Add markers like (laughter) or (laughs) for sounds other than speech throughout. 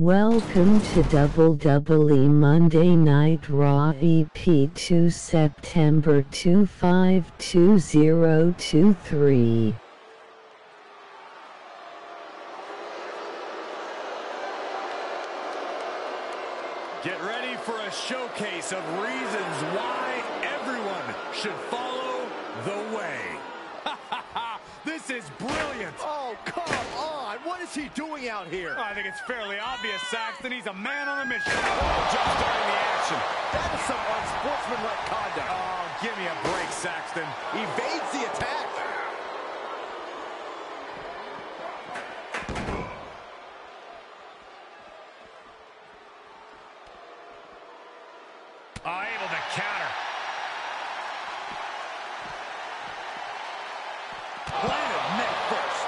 Welcome to double WWE Monday Night Raw EP 2 September 252023. Get ready for a showcase of reasons why everyone should follow the way. this is brilliant. Oh, come on. What is he doing out here? I think it's fairly obvious, Saxton. He's a man on a mission. Oh, just starting the action. That is some unsportsmanlike conduct. Oh, give me a break, Saxton. Evades the attack. Oh, able to counter. Planted neck first.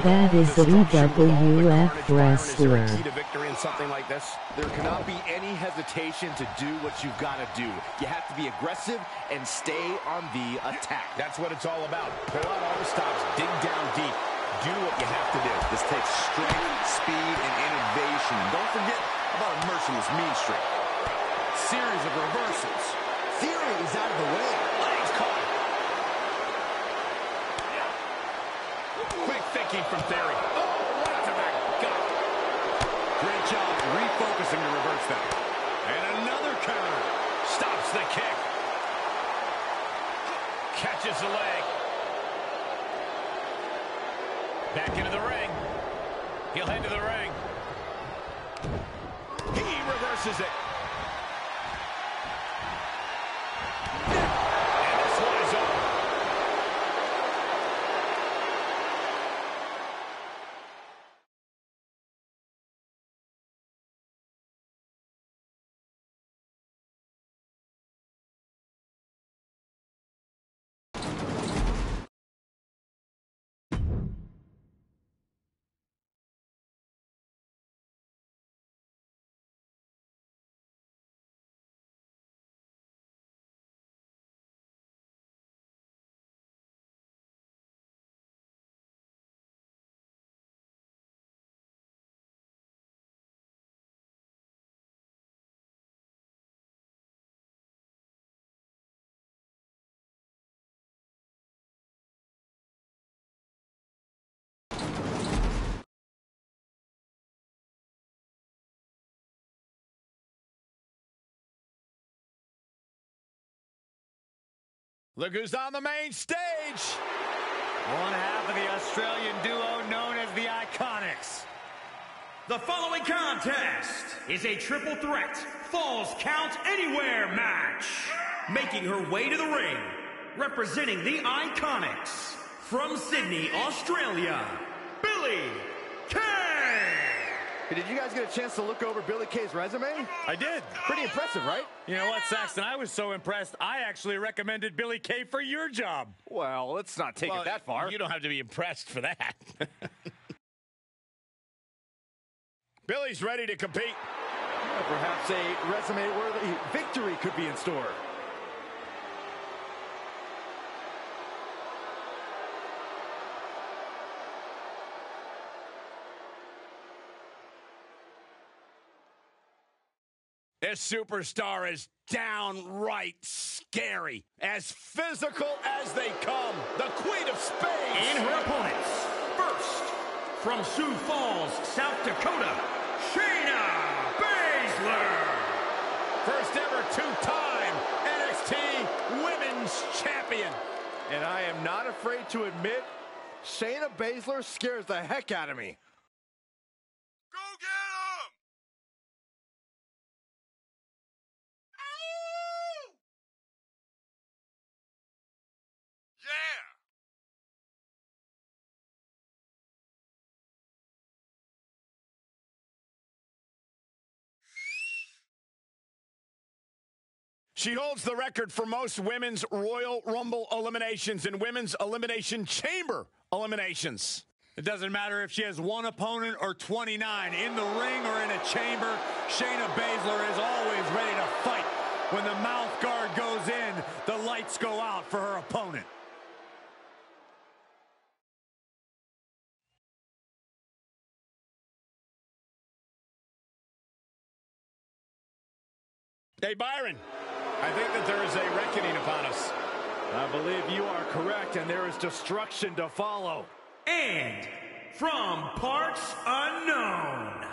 That is a WWF wrestler. To victory in something like this. There cannot be any hesitation to do what you've got to do. You have to be aggressive and stay on the attack. That's what it's all about. Pull out all the stops, dig down deep. Do what you have to do. This takes strength, speed, and innovation. Don't forget about a merciless mean streak. Series of reversals. Theory is out of the way. Legs caught. From Theory. Oh, right to the gut. Great job refocusing to reverse that. And another counter. Stops the kick. Catches the leg. Back into the ring. He'll head to the ring. He reverses it. Look who's on the main stage. One half of the Australian duo known as the Iconics. The following contest is a triple threat Falls Count Anywhere match. Making her way to the ring, representing the Iconics, from Sydney, Australia, Billie Kay. Did you guys get a chance to look over Billie Kay's resume? I did. Pretty impressive, right? You know what, Saxton? I was so impressed, I actually recommended Billie Kay for your job. Well, let's not take it that far. You don't have to be impressed for that. (laughs) Billie's ready to compete. Perhaps a resume-worthy victory could be in store. This superstar is downright scary. As physical as they come. The Queen of Spades. And her opponents. First, from Sioux Falls, South Dakota, Shayna Baszler. First ever two-time NXT Women's Champion. And I am not afraid to admit, Shayna Baszler scares the heck out of me. She holds the record for most women's Royal Rumble eliminations and women's Elimination Chamber eliminations. It doesn't matter if she has one opponent or 29. In the ring or in a chamber, Shayna Baszler is always ready to fight. When the mouth guard goes in, the lights go out for her opponent. Hey, Byron. I think that there is a reckoning upon us. I believe you are correct, and there is destruction to follow. And from parts unknown,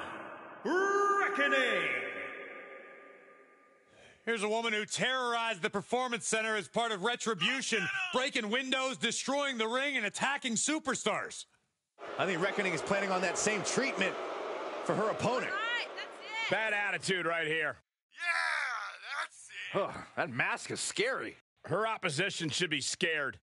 Reckoning. Here's a woman who terrorized the Performance Center as part of Retribution, breaking windows, destroying the ring, and attacking superstars. I think Reckoning is planning on that same treatment for her opponent. Bad attitude right here. That mask is scary. Her opposition should be scared.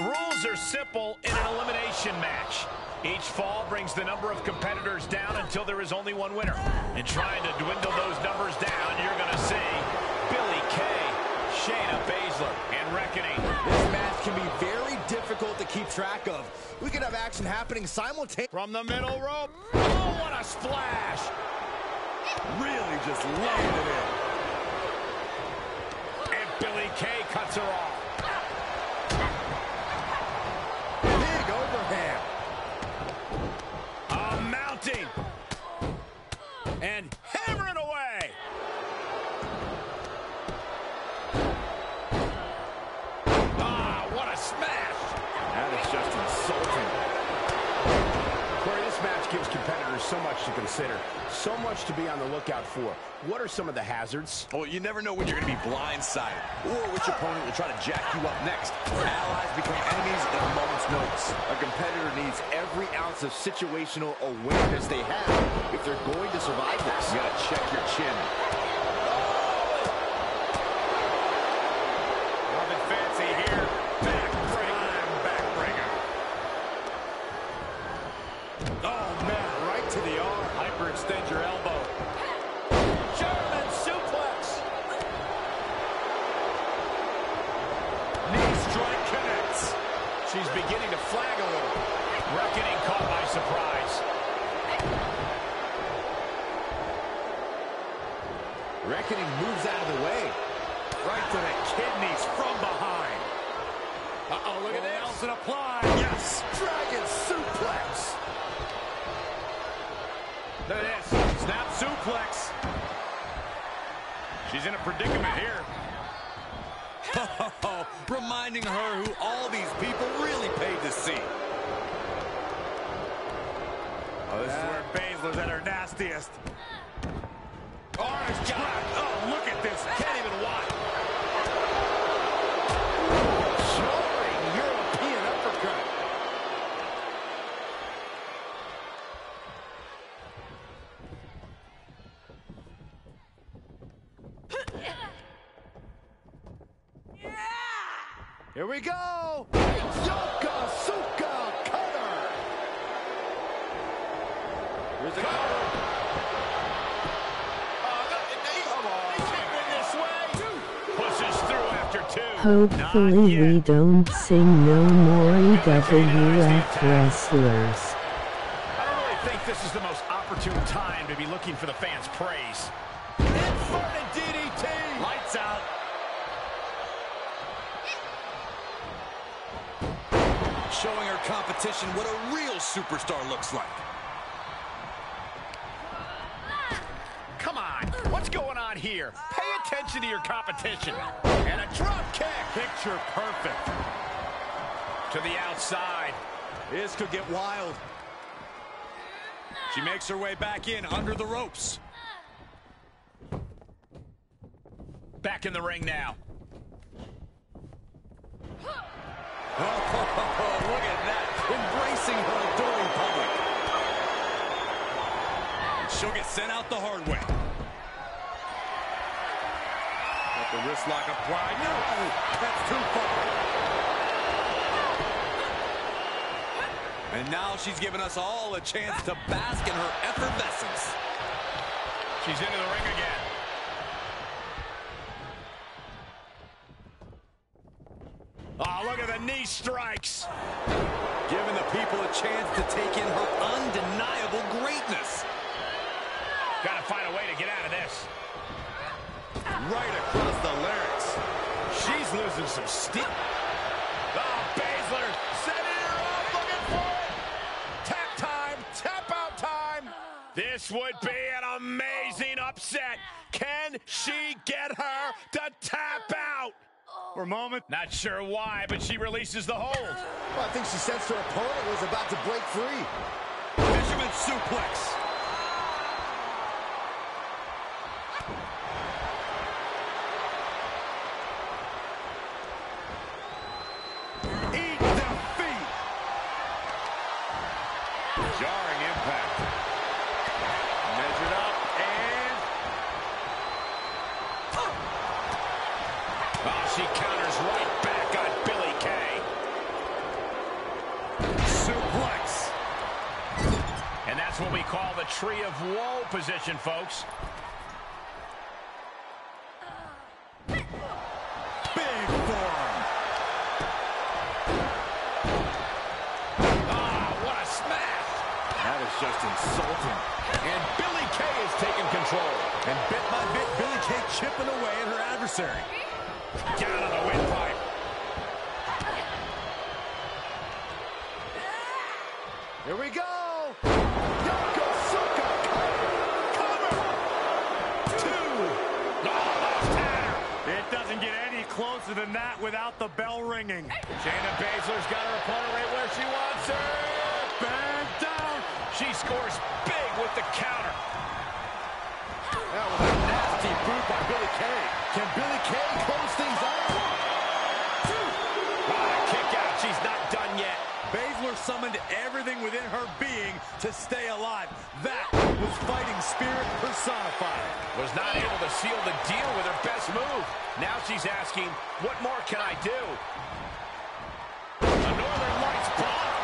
Rules are simple in an elimination match. Each fall brings the number of competitors down until there is only one winner. And trying to dwindle those numbers down, you're going to see Billie Kay, Shayna Baszler, and Reckoning. This match can be very difficult to keep track of. We could have action happening simultaneously. From the middle rope. Oh, what a splash! Really just laying it in. And Billie Kay cuts her off. So much to consider, so much to be on the lookout for. What are some of the hazards? Well, you never know when you're going to be blindsided or which opponent will try to jack you up next. Allies become enemies at a moment's notice. A competitor needs every ounce of situational awareness they have if they're going to survive this. You got to check your chin. Nothing fancy here. Backbreaker. Backbreaker. Oh, man, right to the arm. Hyperextend your elbow. German suplex. Knee strike connects. She's beginning to flag a little. Reckoning caught by surprise. Reckoning moves out of the way. Right to the kidneys from behind. Uh-oh, look at this. Nelson applied. Yes. Dragon suplex. Look at this. Snap suplex. She's in a predicament here. Reminding her who all these people really paid to see. Oh, this is where Baszler's at her nastiest. Orange God. Oh, look at this. Can't even watch. Soaring European uppercut. Here we go. Yokosuka cutter. Here's the cover. Pushes through after two. Hopefully we don't sing no more EWF wrestlers. I don't really think this is the most opportune time to be looking for the fans' praise. Competition what a real superstar looks like. Come on. What's going on here? Pay attention to your competition. And a drop kick. Picture perfect. To the outside. This could get wild. She makes her way back in under the ropes. Back in the ring now. Oh, look at that. Embracing her adoring public. She'll get sent out the hard way. Let the wrist lock applied. No, that's too far. And now she's given us all a chance to bask in her effervescence. She's into the ring again. Oh, look at the knee strikes. Giving the people a chance to take in her undeniable greatness. Gotta find a way to get out of this. Right across the larynx. She's losing some steam. Oh, Baszler setting her up, looking for it. Tap time, tap out time. This would be an amazing upset. Can she get her to tap out? For a moment, not sure why, but she releases the hold. Well, I think she sensed her opponent was about to break free. Fisherman suplex. Eat defeat. Jarring impact. Measured up and. Oh, she counters right back on Billie Kay. Suplex. And that's what we call the tree of woe position, folks. Big forearm. Ah, what a smash! That is just insulting. And Billie Kay is taking control. And bit by bit, Billie Kay chipping away at her adversary. Get out of the windpipe. Here we go. Without the bell ringing. Shayna Baszler's got her opponent right where she wants her. Back down. She scores big with the counter. That was a nasty boot by Billie Kay. Can Billie Kay close things out? Summoned everything within her being to stay alive. That was fighting spirit personified. Was not able to seal the deal with her best move. Now she's asking, what more can I do? A Northern Lights bomb.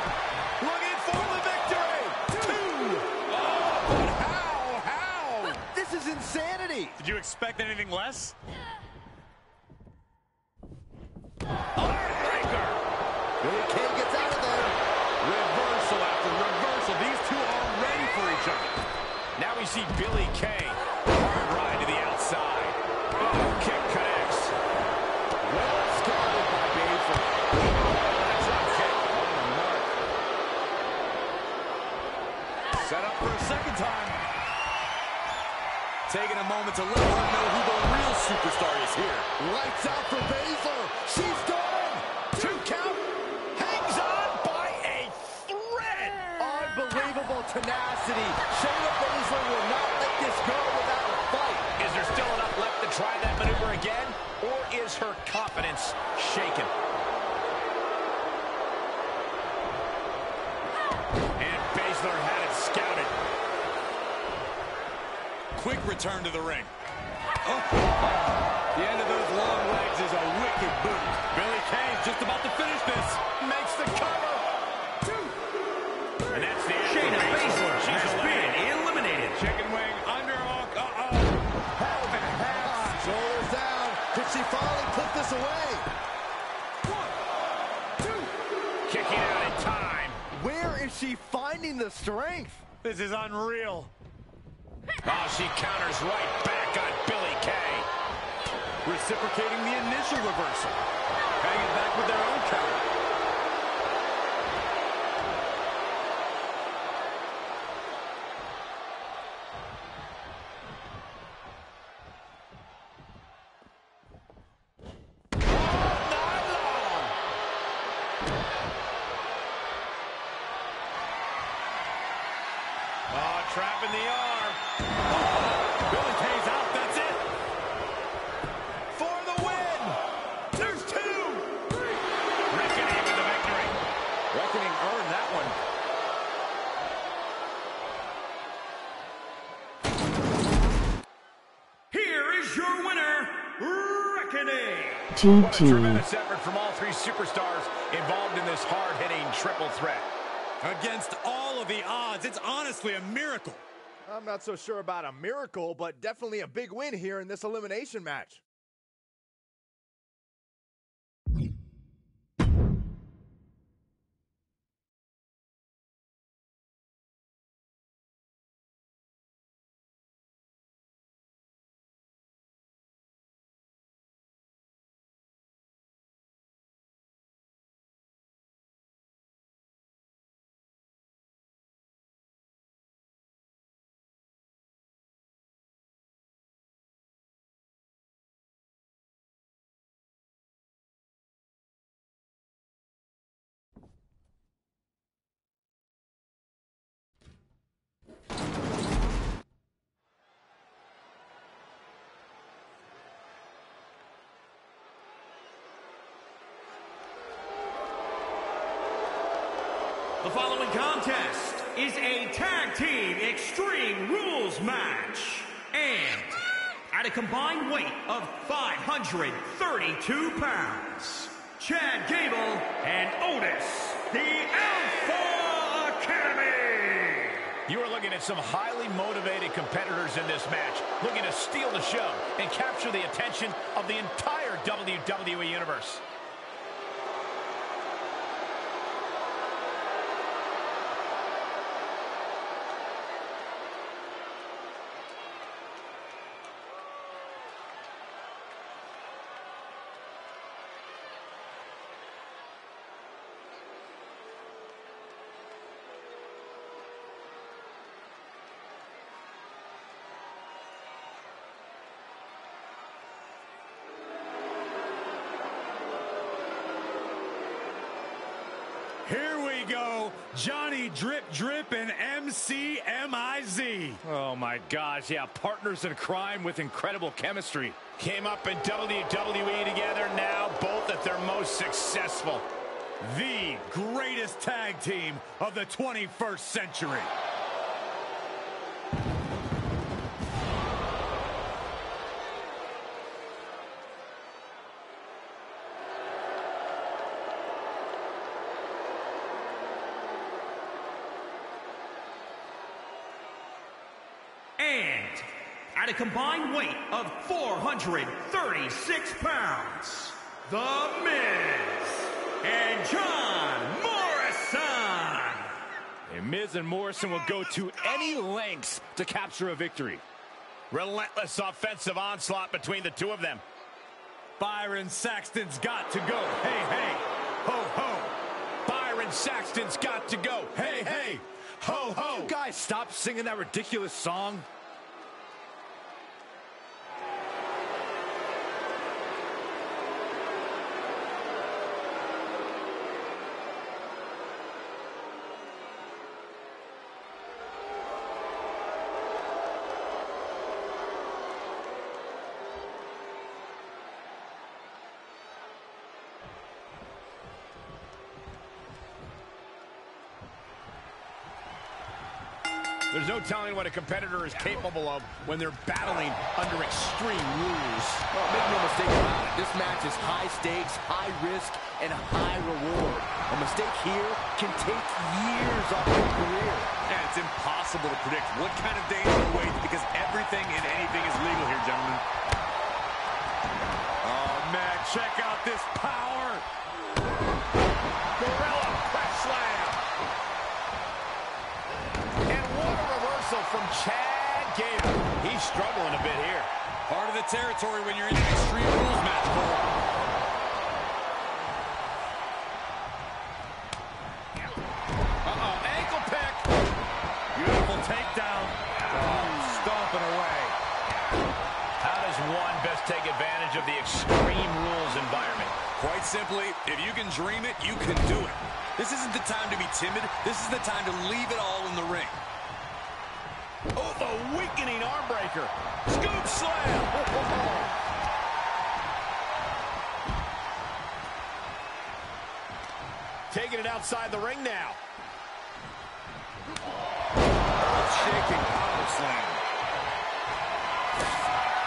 Looking for the victory. Two. Oh, but how? How? This is insanity. Did you expect anything less? Billie Kay see Billie Kay. Hard ride to the outside. Oh, kick connects. Well started by Baszler. Drop kick. On the mark. Set up for a second time. Taking a moment to let her know who the real superstar is here. Lights out for Baszler. She's done. Two count. Hangs on by a thread. Unbelievable tenacity. Shayna Baszler will not let this go without a fight. Is there still enough left to try that maneuver again? Or is her confidence shaken? And Baszler had it scouted. Quick return to the ring. Oh. The end of those long legs is a wicked boot. Billie Kay's just about to finish this. Makes the cover. Shayna Baszler She's has eliminated. been eliminated. Chicken wing, underhook. Uh-oh. Half and half. Shoulders down. Can she finally put this away? One, two. Kicking out in time. Where is she finding the strength? This is unreal. Oh, she counters right back on Billie Kay. Reciprocating the initial reversal. Hanging back with their own counter. GG. tremendous effort from all three superstars involved in this hard-hitting triple threat. Against all of the odds, it's honestly a miracle. I'm not so sure about a miracle, but definitely a big win here in this elimination match. The following contest is a tag team extreme rules match. And at a combined weight of 532 pounds, Chad Gable and Otis, the Alpha Academy. You are looking at some highly motivated competitors in this match, looking to steal the show and capture the attention of the entire WWE Universe. Here we go. Johnny Drip Drip and MCMIZ. Oh my gosh, yeah, partners in crime with incredible chemistry. Came up in WWE together, now both at their most successful. The greatest tag team of the 21st century. And at a combined weight of 436 pounds, The Miz and John Morrison. And Miz and Morrison will go to any lengths to capture a victory. Relentless offensive onslaught between the two of them. Byron Saxton's got to go. Hey, hey, ho, ho. Byron Saxton's got to go. Hey, hey, ho, ho. You guys stop singing that ridiculous song. No telling what a competitor is capable of when they're battling under extreme rules. Well, make no mistake about it. This match is high stakes, high risk, and high reward. A mistake here can take years off your career. And it's impossible to predict what kind of danger awaits because everything and anything is legal here, gentlemen. Oh, man, check out this power. Gorilla press slam. And what a reversal from Chad Gable. He's struggling a bit here. Part of the territory when you're in an Extreme Rules match, Cole. Uh-oh, ankle pick. Beautiful takedown. Oh, stomping away. How does one best take advantage of the extreme rules environment? Quite simply, if you can dream it, you can do it. This isn't the time to be timid. This is the time to leave it all in the ring. Oh, the weakening arm breaker. Scoop slam. (laughs) Taking it outside the ring now. Shaking power slam.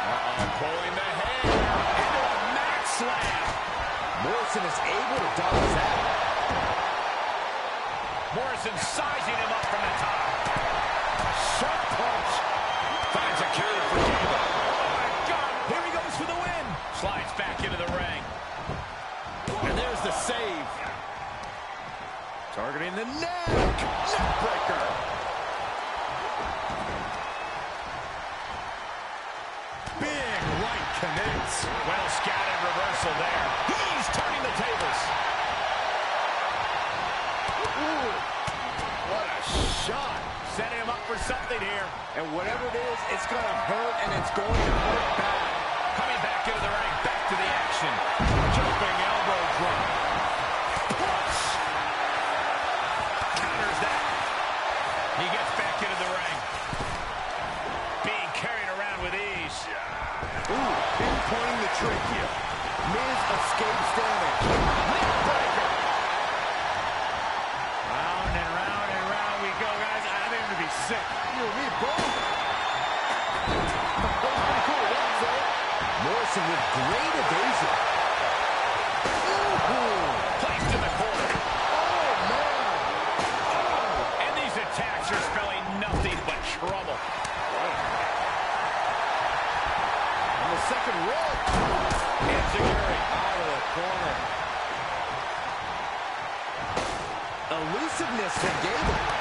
Uh-oh, pulling the hair into a mat slam. Morrison is able to dodge that. Morrison sizing him up from the top. Sharp punch. Finds a counter for Gable. Oh, my God. Here he goes for the win. Slides back into the ring. And there's the save. Targeting the neck. Neckbreaker. Big right connects. Well scattered reversal there. He's turning the tables. Ooh, what a shot. Setting him up for something here. And whatever it is, it's going to hurt, and it's going to hurt bad. Coming back into the ring. Back to the action. Jumping elbow drop. pinpointing the trachea. Miz escapes damage. Round and round and round we go, guys. I'm going to be sick. You and me both. (laughs) Morrison with great evasion. Ooh. Placed in the corner. Oh, man. Oh. And these attacks are spelling nothing but trouble. second roll. Enzuigiri out of the corner. Elusiveness from Gable.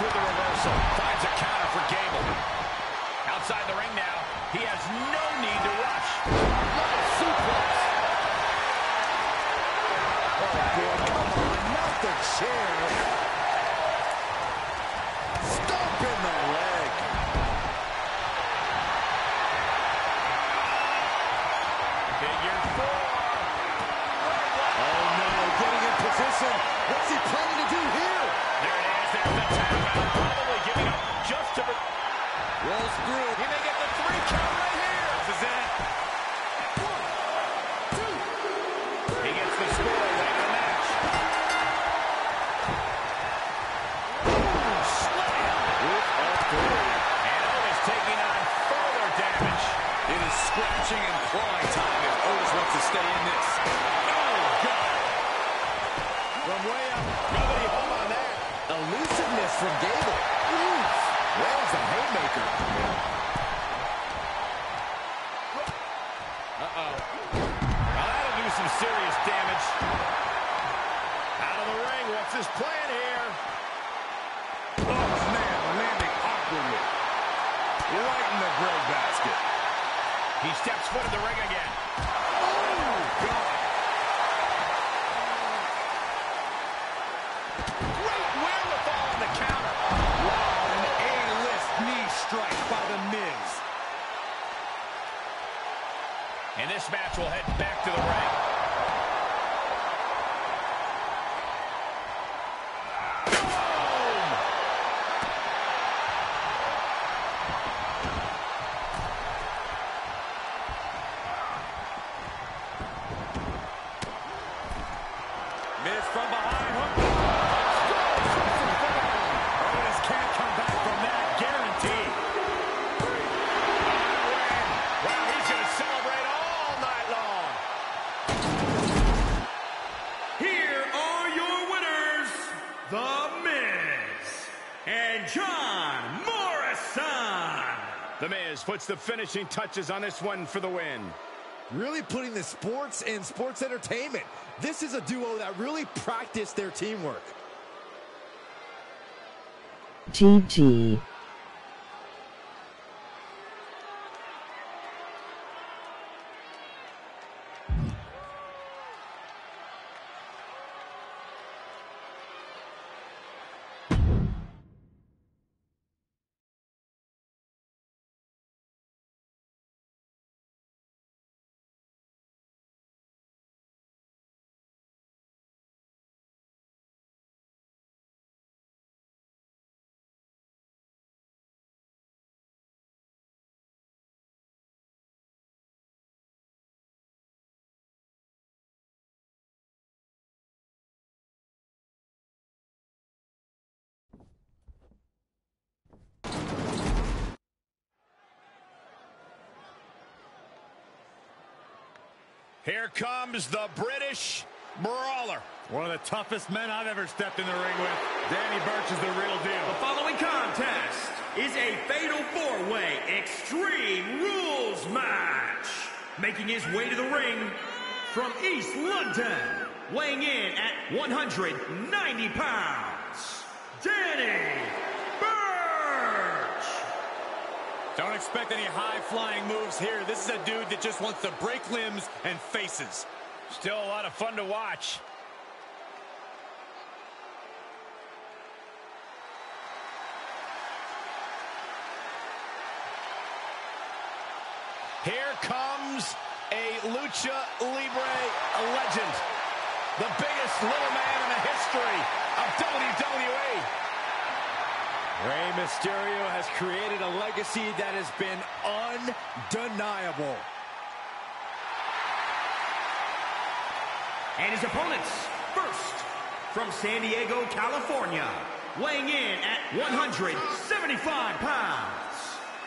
with the reversal. puts the finishing touches on this one for the win. Really putting the sports and sports entertainment. This is a duo that really practiced their teamwork. GG. Here comes the British Brawler. One of the toughest men I've ever stepped in the ring with. Danny Burch is the real deal. The following contest is a Fatal 4-Way Extreme Rules match. Making his way to the ring from East London, weighing in at 190 pounds, Danny Don't expect any high-flying moves here. This is a dude that just wants to break limbs and faces. Still a lot of fun to watch. Here comes a Lucha Libre legend. The biggest little man in the history of WWE. Rey Mysterio has created a legacy that has been undeniable. And his opponents, first, from San Diego, California, weighing in at 175 pounds,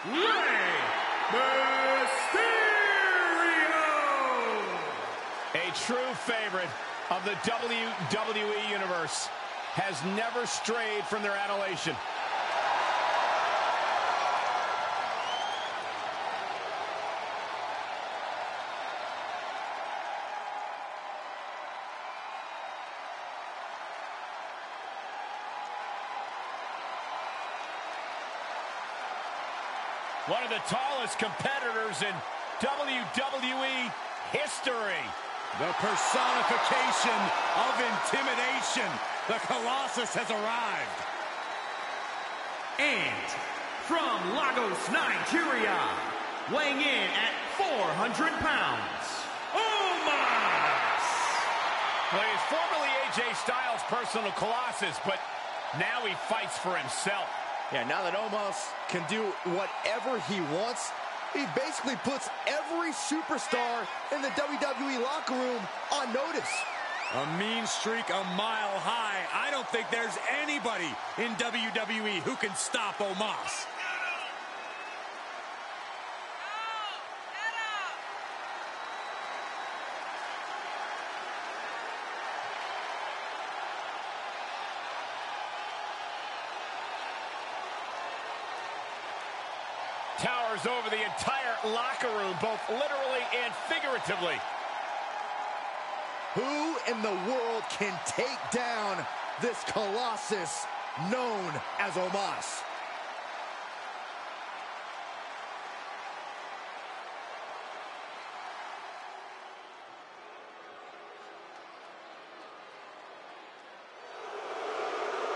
Rey Mysterio! A true favorite of the WWE Universe has never strayed from their adulation. One of the tallest competitors in WWE history. The personification of intimidation. The Colossus has arrived. And from Lagos, Nigeria, weighing in at 400 pounds, Omos! Well, he's formerly AJ Styles' personal colossus, but now he fights for himself. Yeah, now that Omos can do whatever he wants, he basically puts every superstar in the WWE locker room on notice. A mean streak a mile high. I don't think there's anybody in WWE who can stop Omos. Over the entire locker room, both literally and figuratively. Who in the world can take down this colossus known as Omos?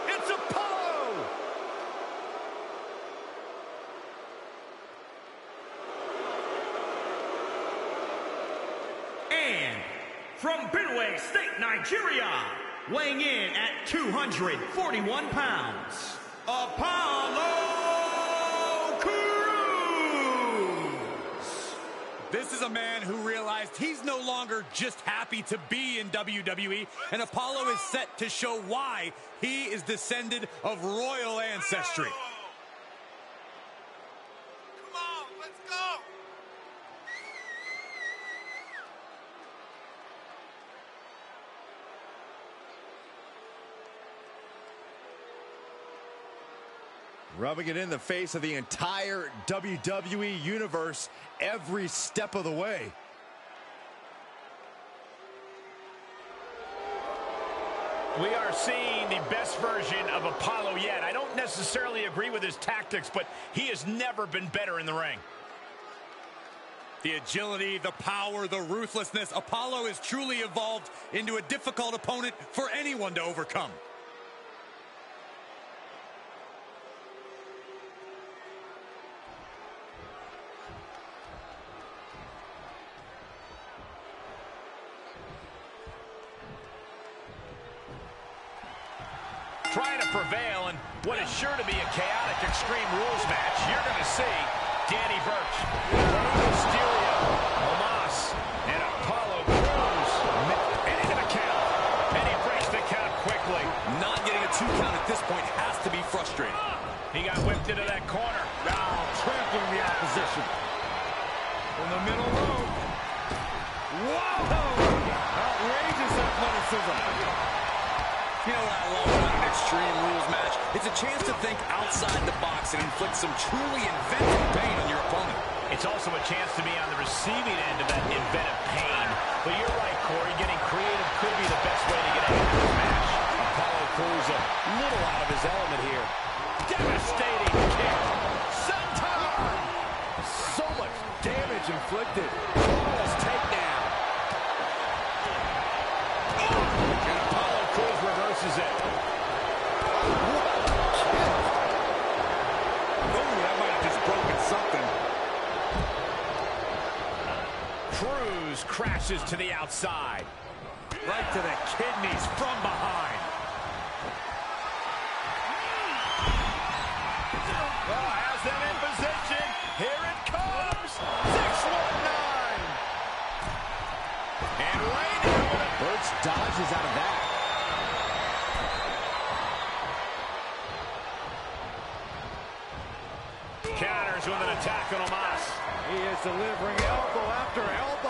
It's Apollo! And from Benue State, Nigeria, weighing in at 241 pounds, Apollo Crews! This is a man who realized he's no longer just happy to be in WWE, and Apollo is set to show why he is descended of royal ancestry. Come on, let's go! Rubbing it in the face of the entire WWE universe every step of the way. We are seeing the best version of Apollo yet. I don't necessarily agree with his tactics, but he has never been better in the ring. The agility, the power, the ruthlessness. Apollo has truly evolved into a difficult opponent for anyone to overcome. Trying to prevail in what is sure to be a chaotic Extreme Rules match. You're going to see Danny Burch, Rey Mysterio, Omos, and Apollo Crews. And into the count. And he breaks the count quickly. Not getting a two count at this point has to be frustrating. He got whipped into that corner. Now trampling the opposition. From the middle rope. Whoa! Outrageous athleticism. You know what I love about an Extreme Rules match? It's a chance to think outside the box and inflict some truly inventive pain on your opponent. It's also a chance to be on the receiving end of that inventive pain. But you're right, Corey. Getting creative could be the best way to get ahead of this match. Apollo Crews a little out of his element here. Devastating kick. Senton! So much damage inflicted. Crews crashes to the outside. Right to the kidneys from behind. Well, has them in position. Here it comes. 619. And Wayne Birch dodges out of that. Counters with an attack on Omos. He is delivering elbow after elbow.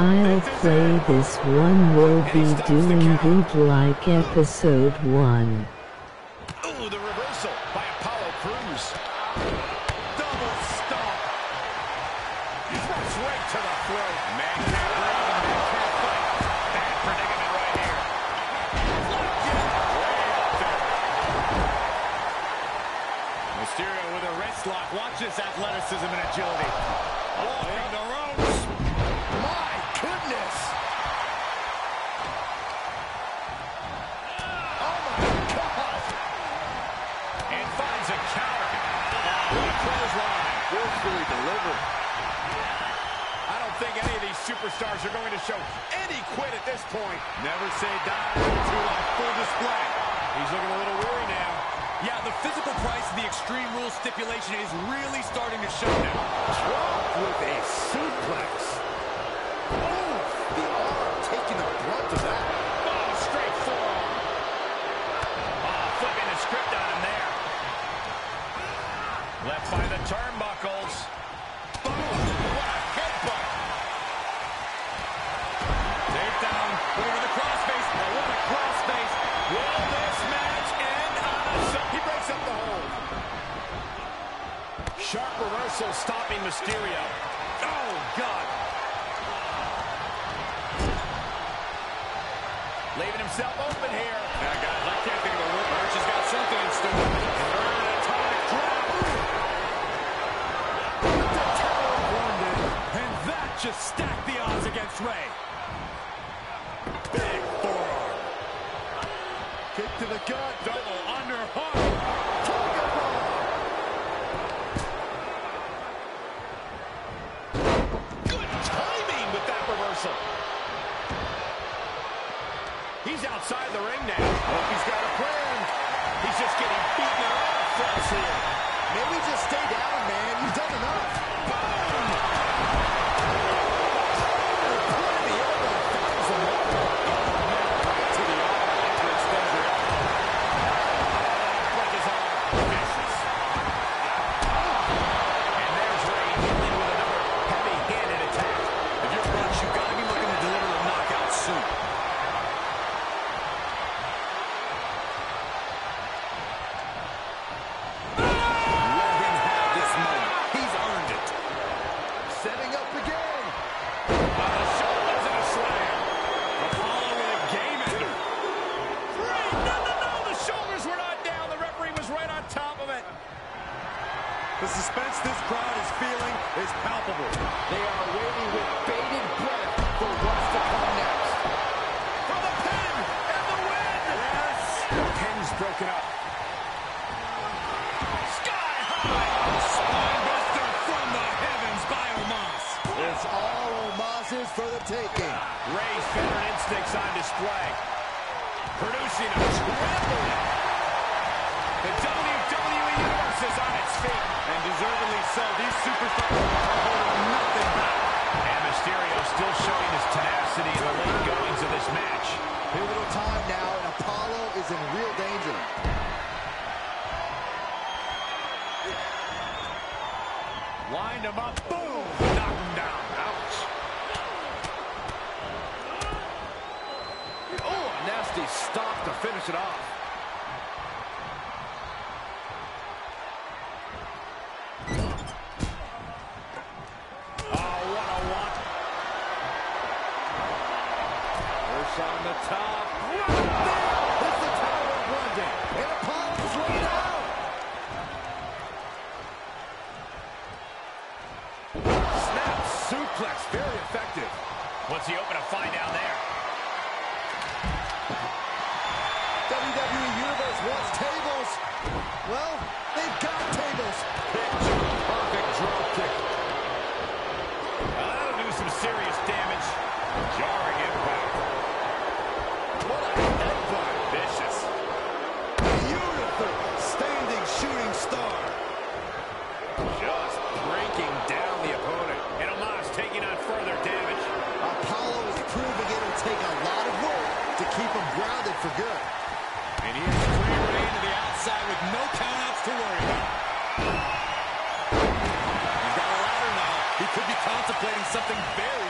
I'll play this one we'll be doing bootleg episode 1. I don't think any of these superstars are going to show any quit at this point. Never say die full display. He's looking a little weary now. Yeah, the physical price of the Extreme Rules stipulation is really starting to show now. Drop with a suplex. still showing his tenacity in the late goings of this match. Very little time now, and Apollo is in real danger. Lined him up. Boom! Knock him down. Ouch. Oh, a nasty stop to finish it off. something very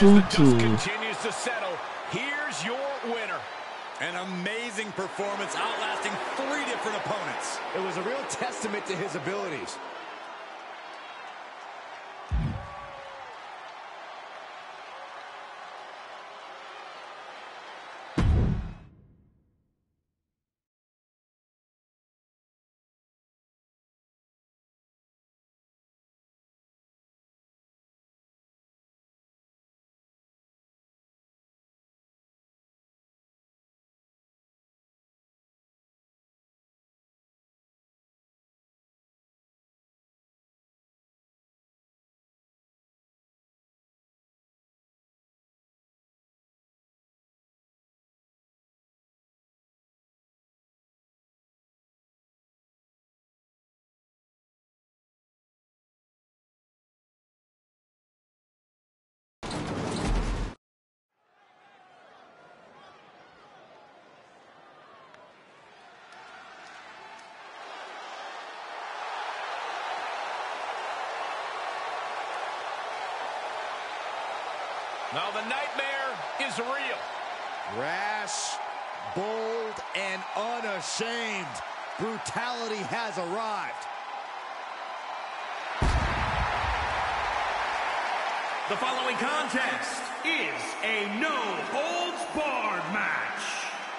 Tutu. Now the nightmare is real. Rash, bold, and unashamed. Brutality has arrived. The following contest is a no-holds-barred match.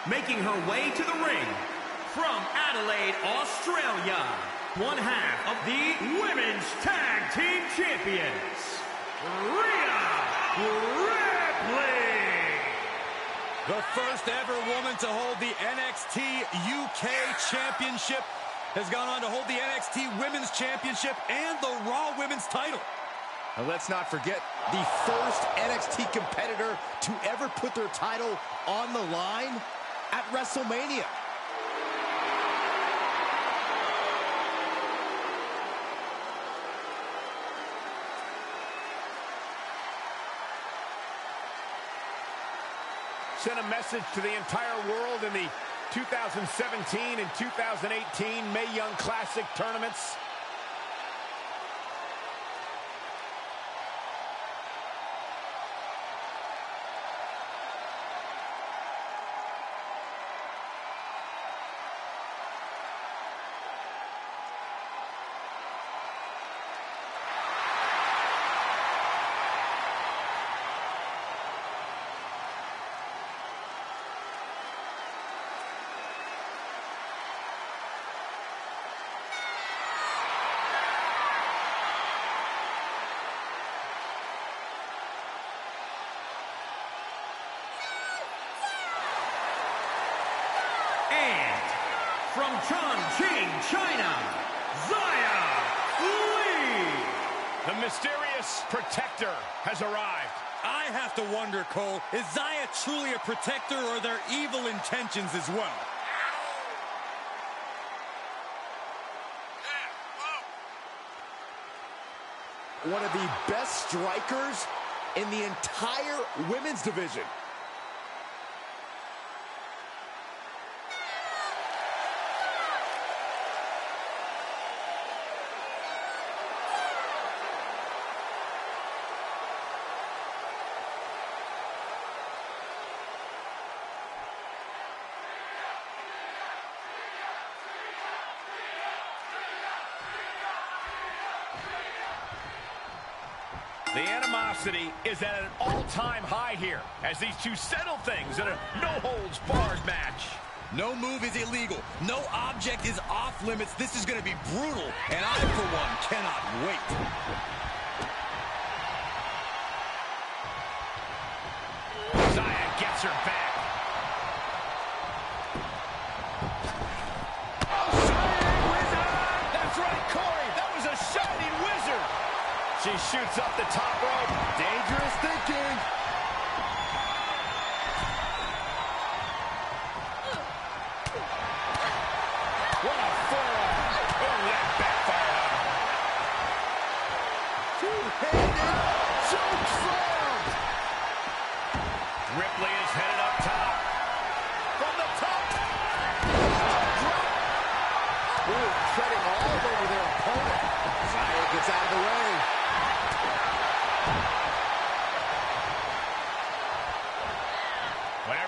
Making her way to the ring from Adelaide, Australia, one half of the Women's Tag Team Champions, Rhea Ripley. The first ever woman to hold the NXT UK Championship has gone on to hold the NXT Women's Championship and the Raw Women's title. And let's not forget the first NXT competitor to ever put their title on the line at WrestleMania. Sent a message to the entire world in the 2017 and 2018 Mae Young Classic tournaments. And from Chongqing, China, Xia Li. The mysterious protector has arrived. I have to wonder, Cole, is Xia truly a protector or are there evil intentions as well? One of the best strikers in the entire women's division. The animosity is at an all-time high here as these two settle things in a no-holds-barred match. No move is illegal. No object is off limits. This is going to be brutal, and I, for one, cannot wait. Xia gets her back. Oh, wizard! That's right, Corey. That was a shining wizard. She shoots up the top rope.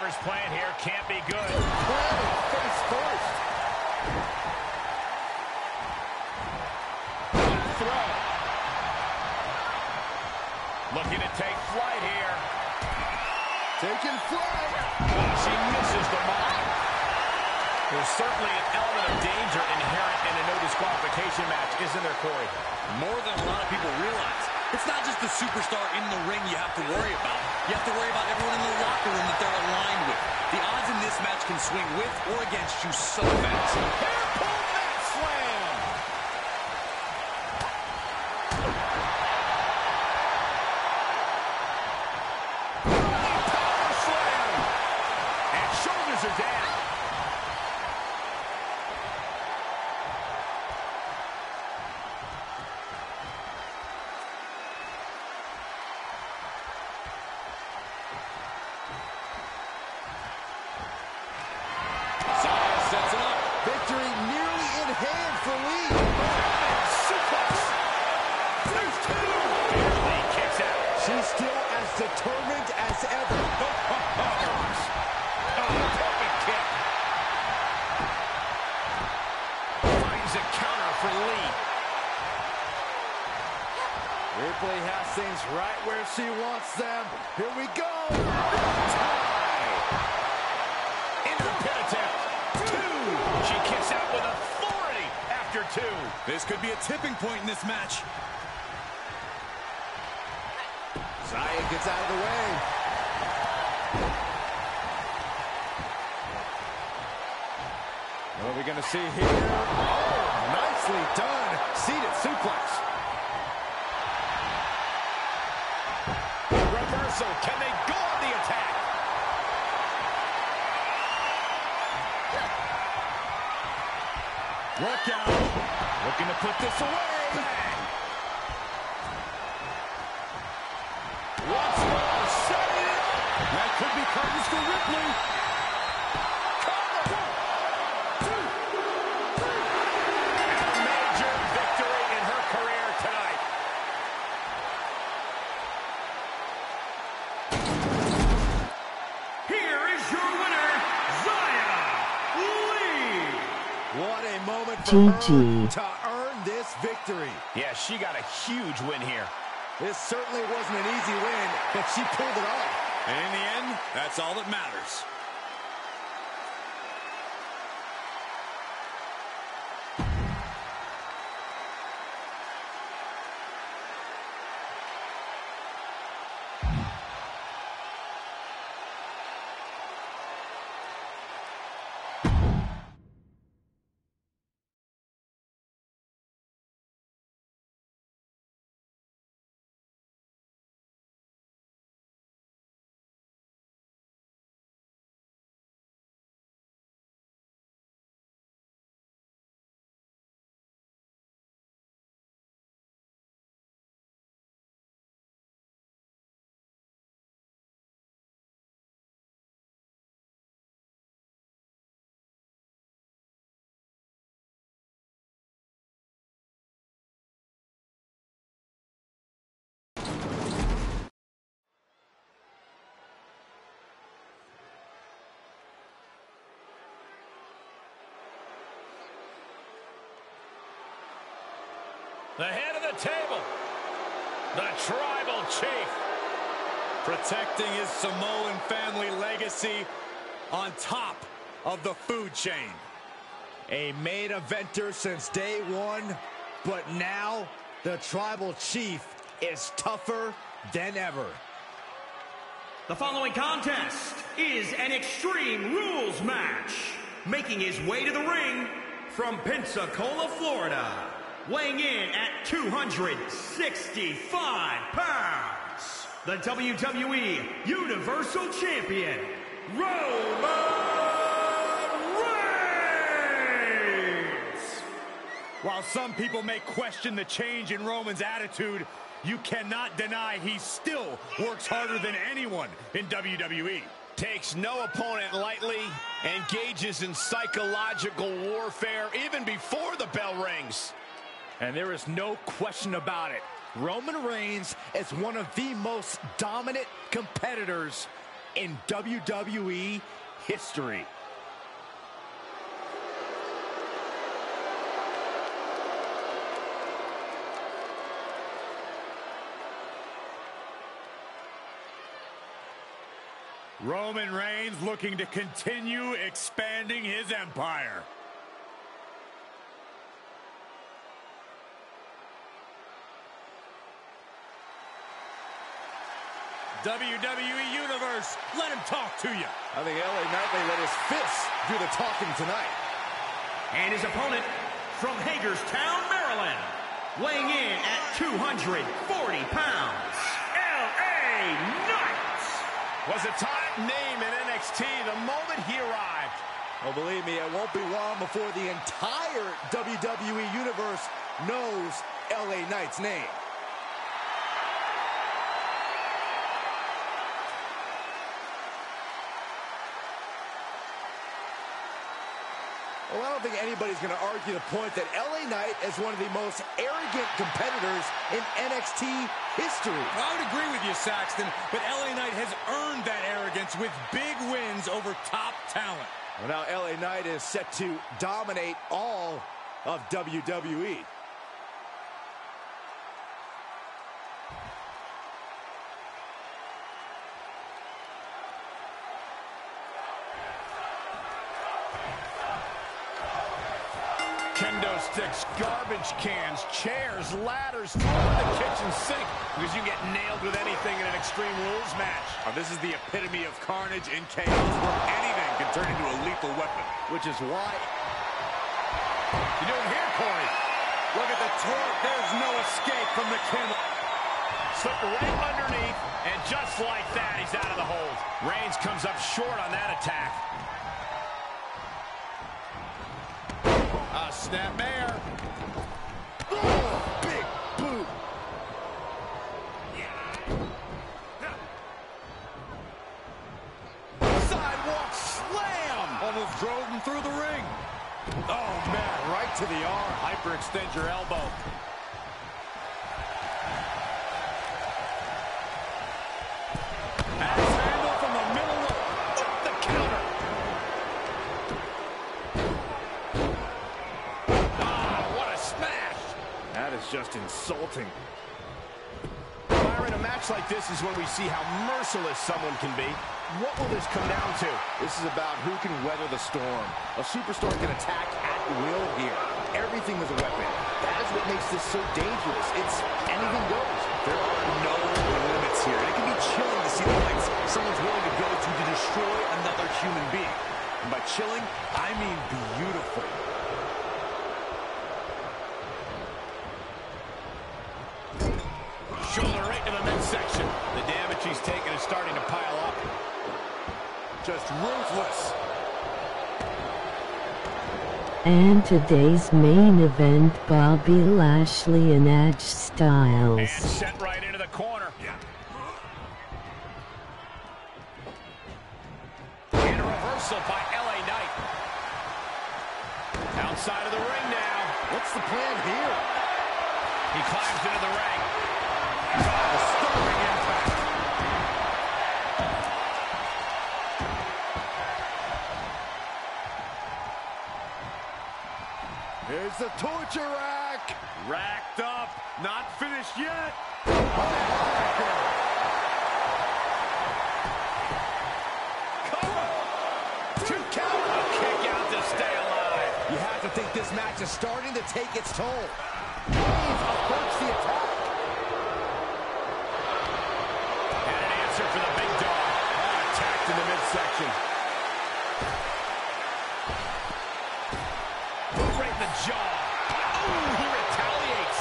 Whatever's playing here can't be good. Face first. Throw. Looking to take flight here. Taking flight. She misses the mark. There's certainly an element of danger inherent in a no disqualification match, isn't there, Corey? More than a lot of people realize. It's not just the superstar in the ring you have to worry about. You have to worry about everyone in the locker room that they're aligned with. The odds in this match can swing with or against you so fast. GG. to earn this victory. Yeah, she got a huge win here. This certainly wasn't an easy win, but she pulled it off. And in the end, that's all that matters. The head of the table. The tribal chief. Protecting his Samoan family legacy on top of the food chain. A main eventer since day one, but now the tribal chief is tougher than ever. The following contest is an Extreme Rules match. Making his way to the ring from Pensacola, Florida. Weighing in at 265 pounds. The WWE Universal Champion, Roman Reigns. While some people may question the change in Roman's attitude, you cannot deny he still works harder than anyone in WWE. Takes no opponent lightly, engages in psychological warfare even before the bell rings. And there is no question about it. Roman Reigns is one of the most dominant competitors in WWE history. Roman Reigns looking to continue expanding his empire. WWE Universe, let him talk to you. I think LA Knight may let his fists do the talking tonight. And his opponent from Hagerstown, Maryland. Weighing in at 240 pounds, L.A. Knight. Was a top name in NXT the moment he arrived. Oh, believe me, it won't be long before the entire WWE Universe knows LA Knight's name. Well, I don't think anybody's going to argue the point that LA Knight is one of the most arrogant competitors in NXT history. I would agree with you, Saxton, but LA Knight has earned that arrogance with big wins over top talent. Well, now LA Knight is set to dominate all of WWE. Garbage cans, chairs, ladders, the kitchen sink because you get nailed with anything in an Extreme Rules match. Oh, this is the epitome of carnage and chaos where anything can turn into a lethal weapon. Which is why... You doing here, Corey? Look at the torque. There's no escape from the camel. Slip right underneath, and just like that, he's out of the hold. Reigns comes up short on that attack. A snapmare. Oh, big boot. Sidewalk slam. Almost drove him through the ring. Oh, man, right to the arm. Hyperextend your elbow. Axe handle from the middle rope. Up the counter. Ah, what a smash. That is just insulting. Byron, a match like this is when we see how merciless someone can be. What will this come down to? This is about who can weather the storm. A superstar can attack at will here. Everything is a weapon. That is what makes this so dangerous. It's anything goes. There are no limits here. And it can be chilling to see the lengths someone's willing to go to to destroy another human being. And by chilling, I mean beautiful. Just ruthless. And today's main event Bobby Lashley and Edge And Styles. sent Here's the torture rack. Racked up. Not finished yet. Two count. A kick out to stay alive. You have to think this match is starting to take its toll. Reigns approach the attack. And an answer for the big dog. Attacked in the midsection. Right in the jaw. Ooh, he retaliates.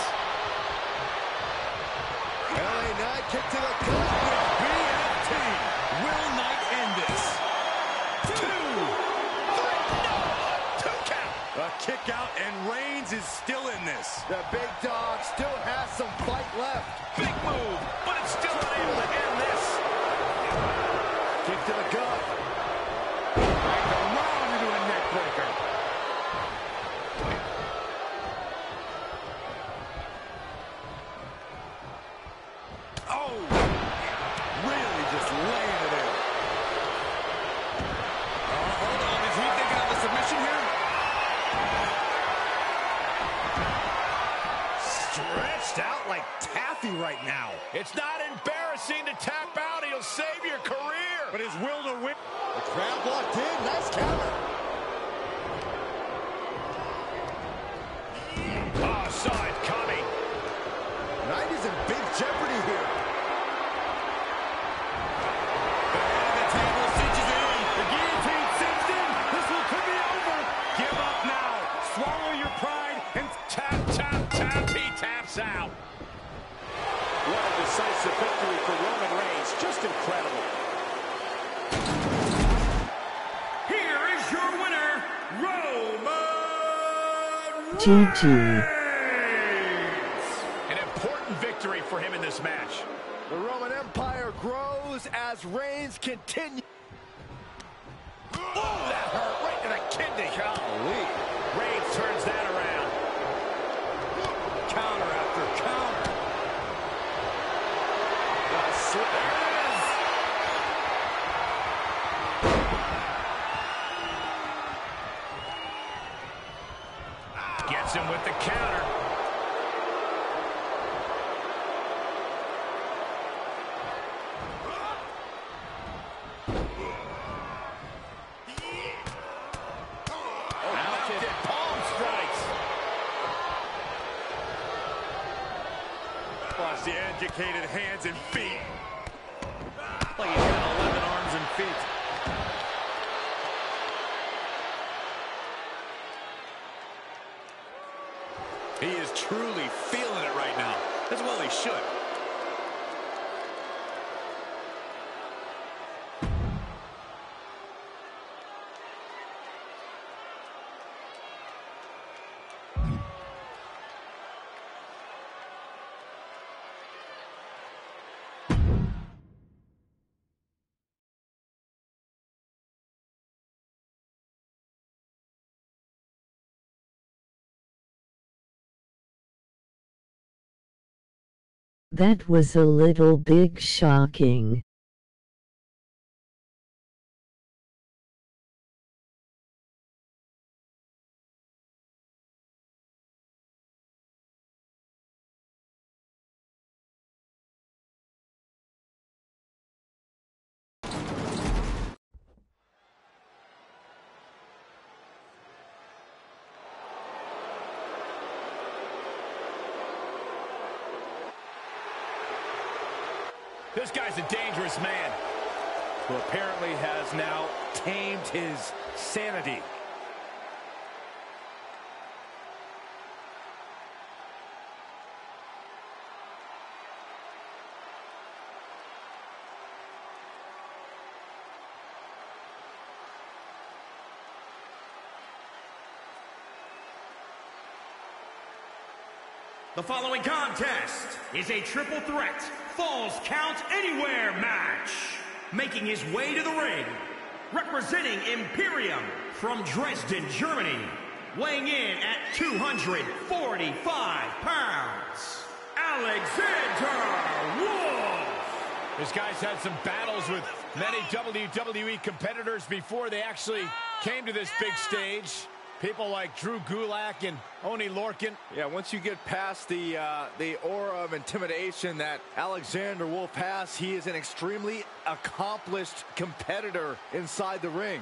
LA Knight kick to the gut. BFT. Will Knight end this? Two. Three. No. Two count. A kick out, and Reigns is still in this. The big dog still has some fight left. GG. An important victory for him in this match. The Roman Empire grows as Reigns continues. Oh, that hurt right to the kidney. Golly. Reigns turns that around. Counter after counter. The slip. There it is. Gets him with the counter. Mounted palm strikes. Dedicated hands and feet. Like he's got 11 arms and feet. He is truly feeling it right now. As well he should. That was a little big shocking. Guy's a dangerous man. Who apparently has now tamed his sanity. The following contest is a triple threat Falls Count Anywhere match. Making his way to the ring, representing Imperium from Dresden, Germany, weighing in at 245 pounds, Alexander Wolfe. This guy's had some battles with many WWE competitors before they actually came to this big stage. People like Drew Gulak and Oney Lorcan. Yeah, once you get past the uh, the aura of intimidation that Alexander Wolfe has, he is an extremely accomplished competitor inside the ring.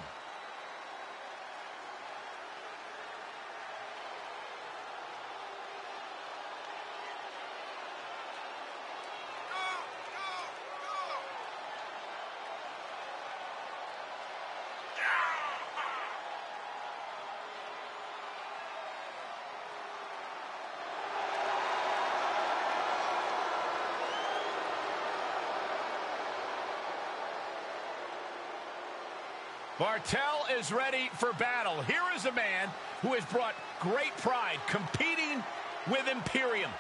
Barthel is ready for battle. Here is a man who has brought great pride competing with Imperium.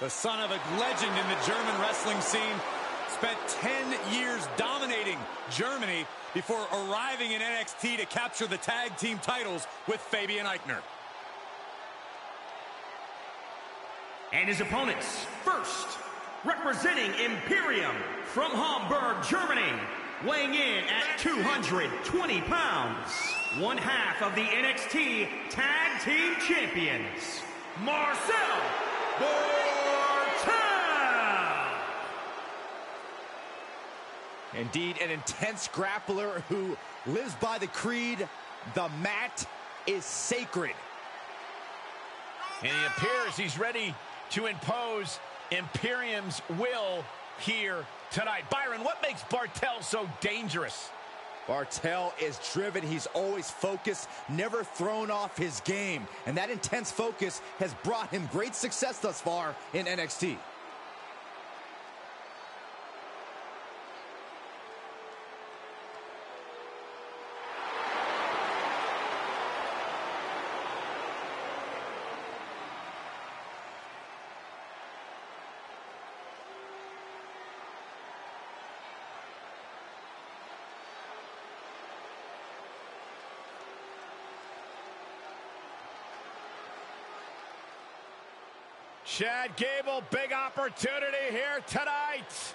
The son of a legend in the German wrestling scene. Spent 10 years dominating Germany before arriving in NXT to capture the tag team titles with Fabian Aichner. And his opponents, first, representing Imperium from Hamburg, Germany, weighing in at 220 pounds, one half of the NXT Tag Team Champions, Marcel Barthel. Indeed, an intense grappler who lives by the creed, the mat is sacred. And he appears he's ready to impose Imperium's will here tonight. Byron, what makes Barthel so dangerous? Barthel is driven. He's always focused, never thrown off his game. And that intense focus has brought him great success thus far in NXT. Chad Gable, big opportunity here tonight.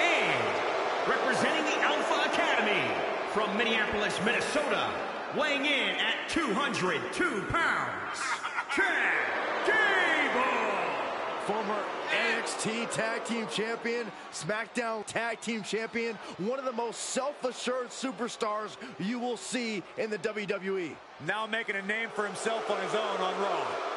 And representing the Alpha Academy from Minneapolis, Minnesota, weighing in at 202 pounds, Chad Gable. Former NXT Tag Team Champion, SmackDown Tag Team Champion, one of the most self-assured superstars you will see in the WWE. Now making a name for himself on his own on Raw.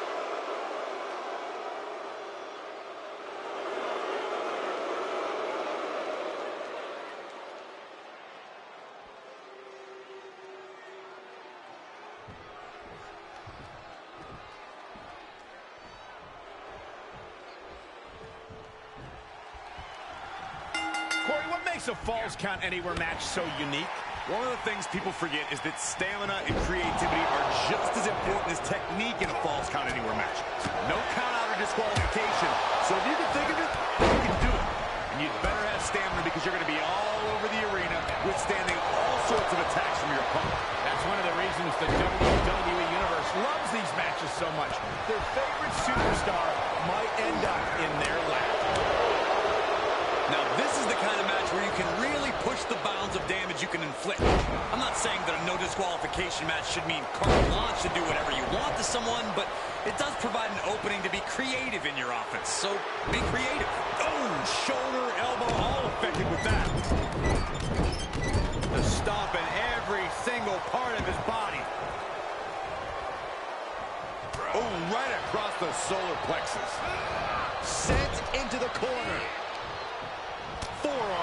makes a Falls Count Anywhere match so unique? One of the things people forget is that stamina and creativity are just as important as technique in a Falls Count Anywhere match. No count out or disqualification, so if you can think of it, you can do it. And you'd better have stamina because you're going to be all over the arena withstanding all sorts of attacks from your opponent. That's one of the reasons the WWE Universe loves these matches so much. Their favorite superstar might end up in their lap. Now, this is the kind of match where you can really push the bounds of damage you can inflict. I'm not saying that a no disqualification match should mean carte blanche to do whatever you want to someone, but it does provide an opening to be creative in your offense. So be creative. Oh, shoulder, elbow, all affected with that. The stomp in every single part of his body. Oh, right across the solar plexus. Sent into the corner.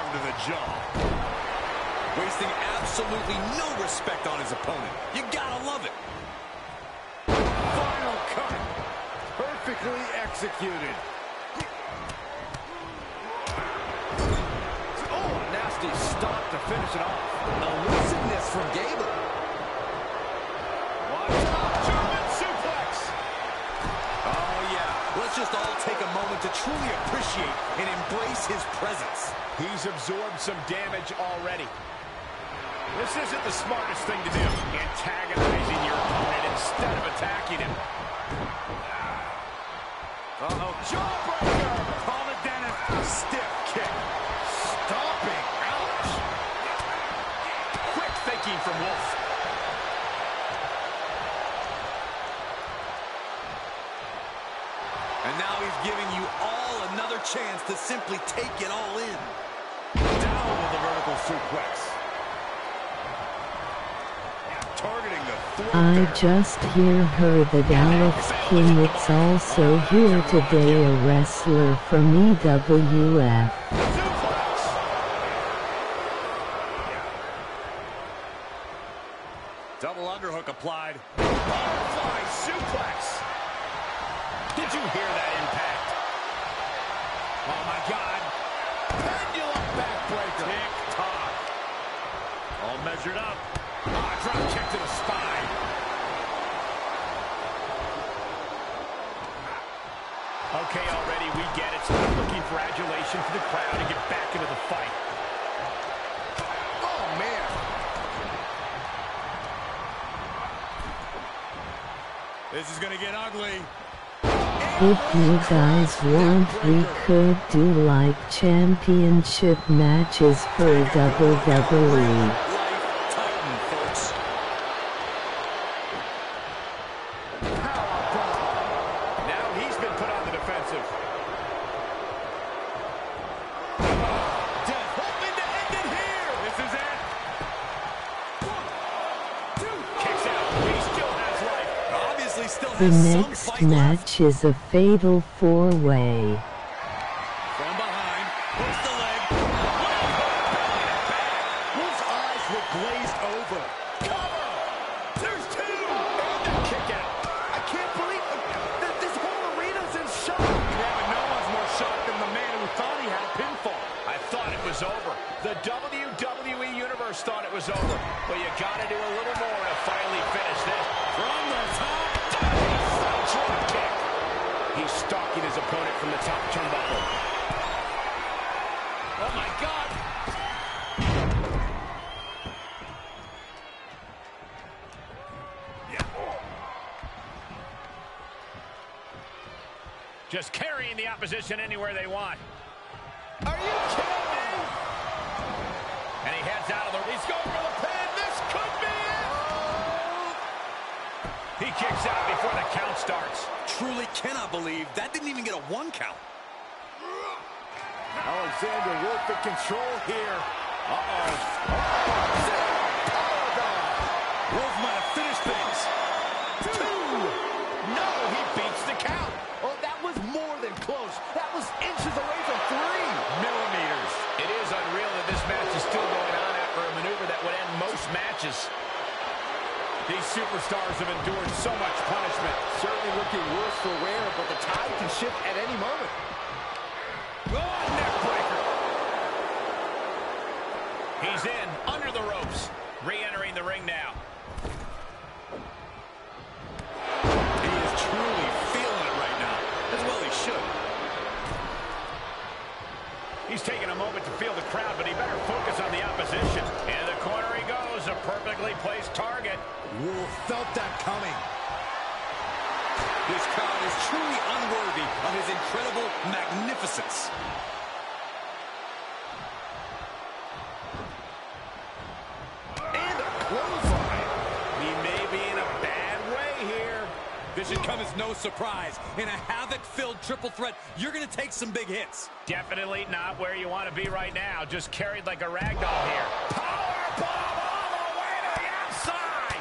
To the jaw. Wasting absolutely no respect on his opponent. You gotta love it. Final cut. Perfectly executed. Oh, a nasty stop to finish it off. Elusiveness from Gable. German suplex. Oh, yeah. Let's just all take a moment to truly appreciate and embrace his presence. He's absorbed some damage already. This isn't the smartest thing to do. Antagonizing your opponent instead of attacking him. Uh-oh. Jawbreaker. Call it Dennis. Stiff kick. Stomping. Ouch. Quick thinking from Wolfe. And now he's giving you all another chance to simply take it all in. Down with the vertical suplex. I just hear her that Alex King is also here today a wrestler from EWF. Suplex. Double underhook applied. Butterfly suplex. Did you hear that impact? Oh, my God. Pendulum backbreaker. Tick-tock. All measured up. Ah, drop kick to the spine. Okay, already, we get it. Stop looking for adulation for the crowd and get back into the fight. Oh, man. This is going to get ugly. If you guys want we could do like championship matches for. WWE. The next match is a fatal four-way. Alexander Wolfe in control here. Uh-oh. Oh, Wolfe might have finished things. Two. No, he beats the count. Oh, that was more than close. That was inches away from three. Millimeters. It is unreal that this match is still going on after a maneuver that would end most matches. These superstars have endured so much punishment. Certainly looking worse for wear, but the tide can shift at any moment. Oh, neck breaker. He's in, under the ropes. Re-entering the ring now. He is truly feeling it right now. As well he should. He's taking a moment to feel the crowd, but he better focus on the opposition. In the corner he goes, a perfectly placed target. Wolfe felt that coming. This crowd is truly unworthy of his incredible magnificence. Surprise. In a havoc-filled triple threat, you're going to take some big hits. Definitely not where you want to be right now. Just carried like a rag doll here. Powerbomb all the way to the outside.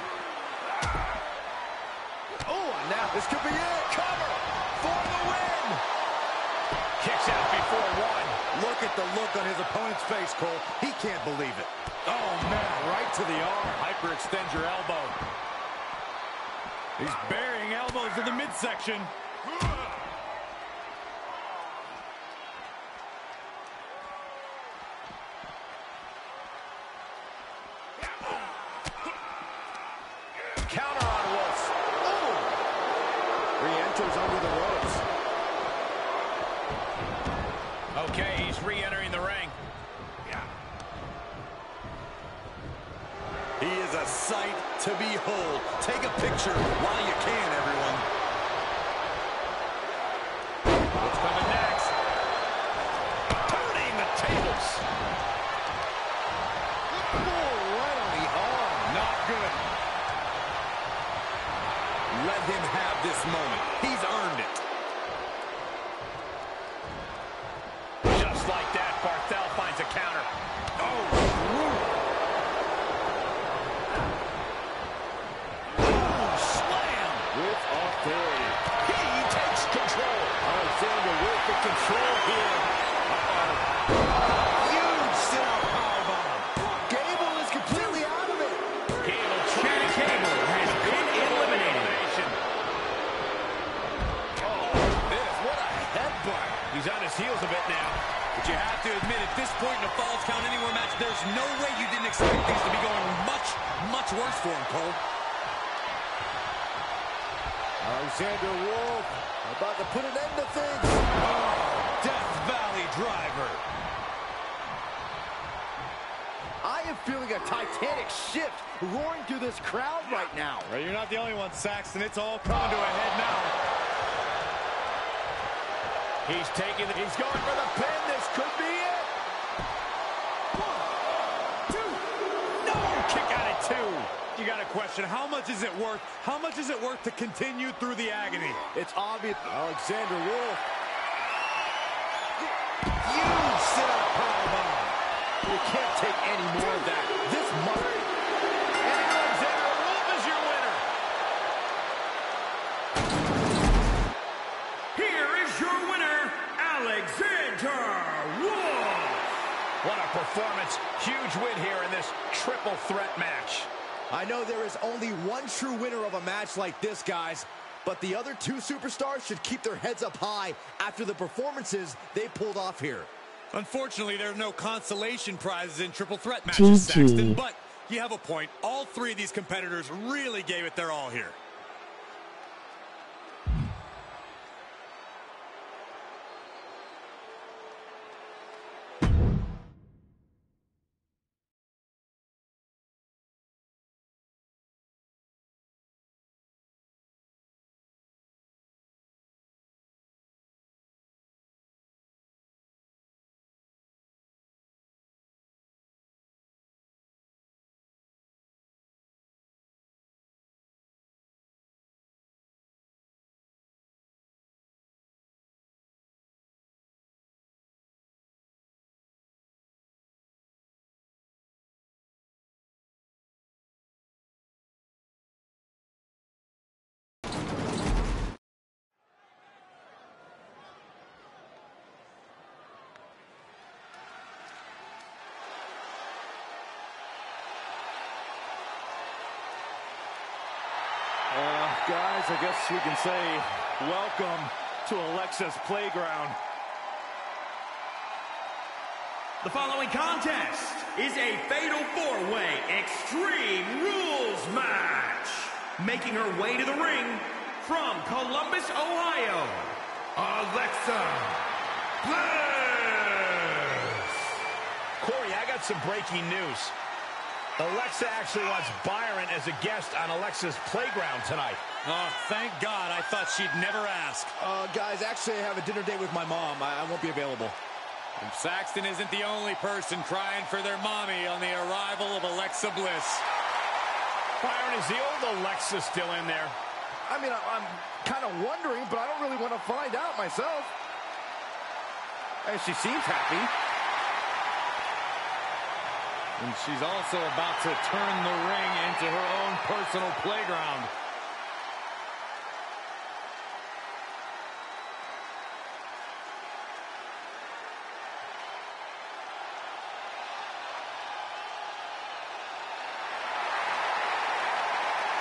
Oh, now this could be it. Cover for the win. Kicks out before one. Look at the look on his opponent's face, Cole. He can't believe it. Oh, man, right to the arm. Hyperextend your elbow. He's burying elbows in the midsection. Counter to behold. Take a picture while you can, everyone. What's coming next? Turning the tables. right on the arm. Not good. Let him have this moment. He's earned there's no way you didn't expect things to be going much, much worse for him, Cole. Alexander Wolfe about to put an end to things. Oh, Death Valley Driver. I am feeling a titanic shift roaring through this crowd right now. Well, you're not the only one, Saxton. It's all coming to a head now. He's taking. The, he's going for the pin. This could be it. No! Kick out at two. You got to question, how much is it worth? How much is it worth to continue through the agony? It's obvious. Alexander Wolfe. Huge sit-up powerbomb. You can't take any more of that. This must. Triple threat match. I know there is only one true winner of a match like this, guys. But the other two superstars should keep their heads up high after the performances they pulled off here. Unfortunately, there are no consolation prizes in triple threat matches, GG. Saxton, but you have a point. All three of these competitors really gave it their all here. Guys, I guess we can say welcome to Alexa's playground. The following contest is a fatal four-way Extreme Rules match. Making her way to the ring from Columbus, Ohio, Alexa Bliss. Corey, I got some breaking news. Alexa actually wants Byron as a guest on Alexa's playground tonight. Oh, thank God. I thought she'd never ask. Uh, guys, actually, I have a dinner date with my mom. I, I won't be available. And Saxton isn't the only person crying for their mommy on the arrival of Alexa Bliss. Byron, is the old Alexa still in there? I mean, I, I'm kind of wondering, but I don't really want to find out myself. And she seems happy. And she's also about to turn the ring into her own personal playground.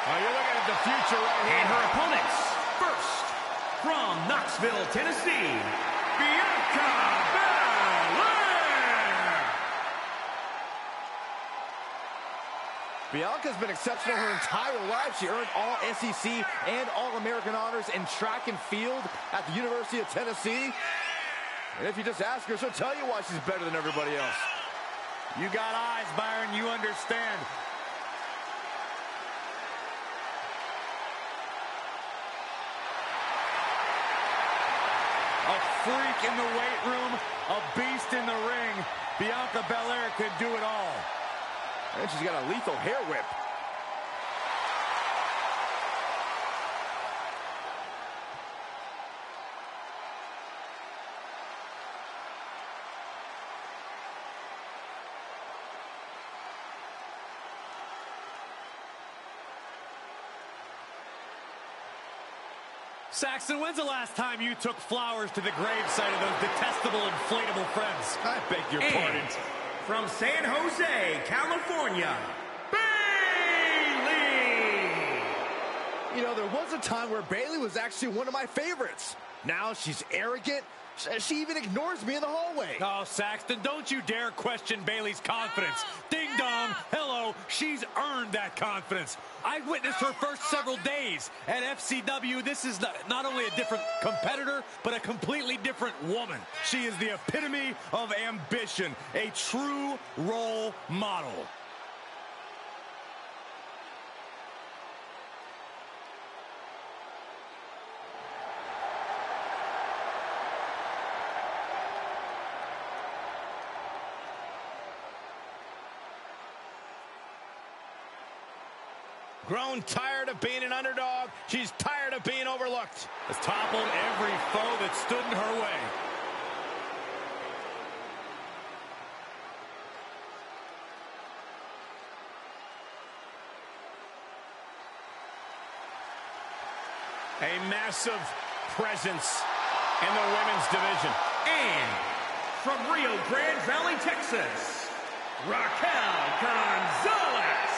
Oh, you're looking at the future right here. And her opponents, first, from Knoxville, Tennessee, Bianca Belair. Bianca's been exceptional her entire life. She earned all SEC and All-American honors in track and field at the University of Tennessee. And if you just ask her, she'll tell you why she's better than everybody else. You got eyes, Byron. You understand. A freak in the weight room, a beast in the ring. Bianca Belair could do it all. And she's got a lethal hair whip. Saxton, when's the last time you took flowers to the gravesite of those detestable inflatable friends? I beg your And pardon. From San Jose, California, Bayley. You know, there was a time where Bayley was actually one of my favorites. Now she's arrogant. She even ignores me in the hallway. Oh, Saxton, don't you dare question Bayley's confidence. Ah, Ding dong, hello, she's earned that confidence. I witnessed her first several days at FCW. This is not, not only a different competitor, but a completely different woman. She is the epitome of ambition, a true role model. Grown tired of being an underdog. She's tired of being overlooked. Has toppled every foe that stood in her way. A massive presence in the women's division. And from Rio Grande Valley, Texas, Raquel Gonzalez.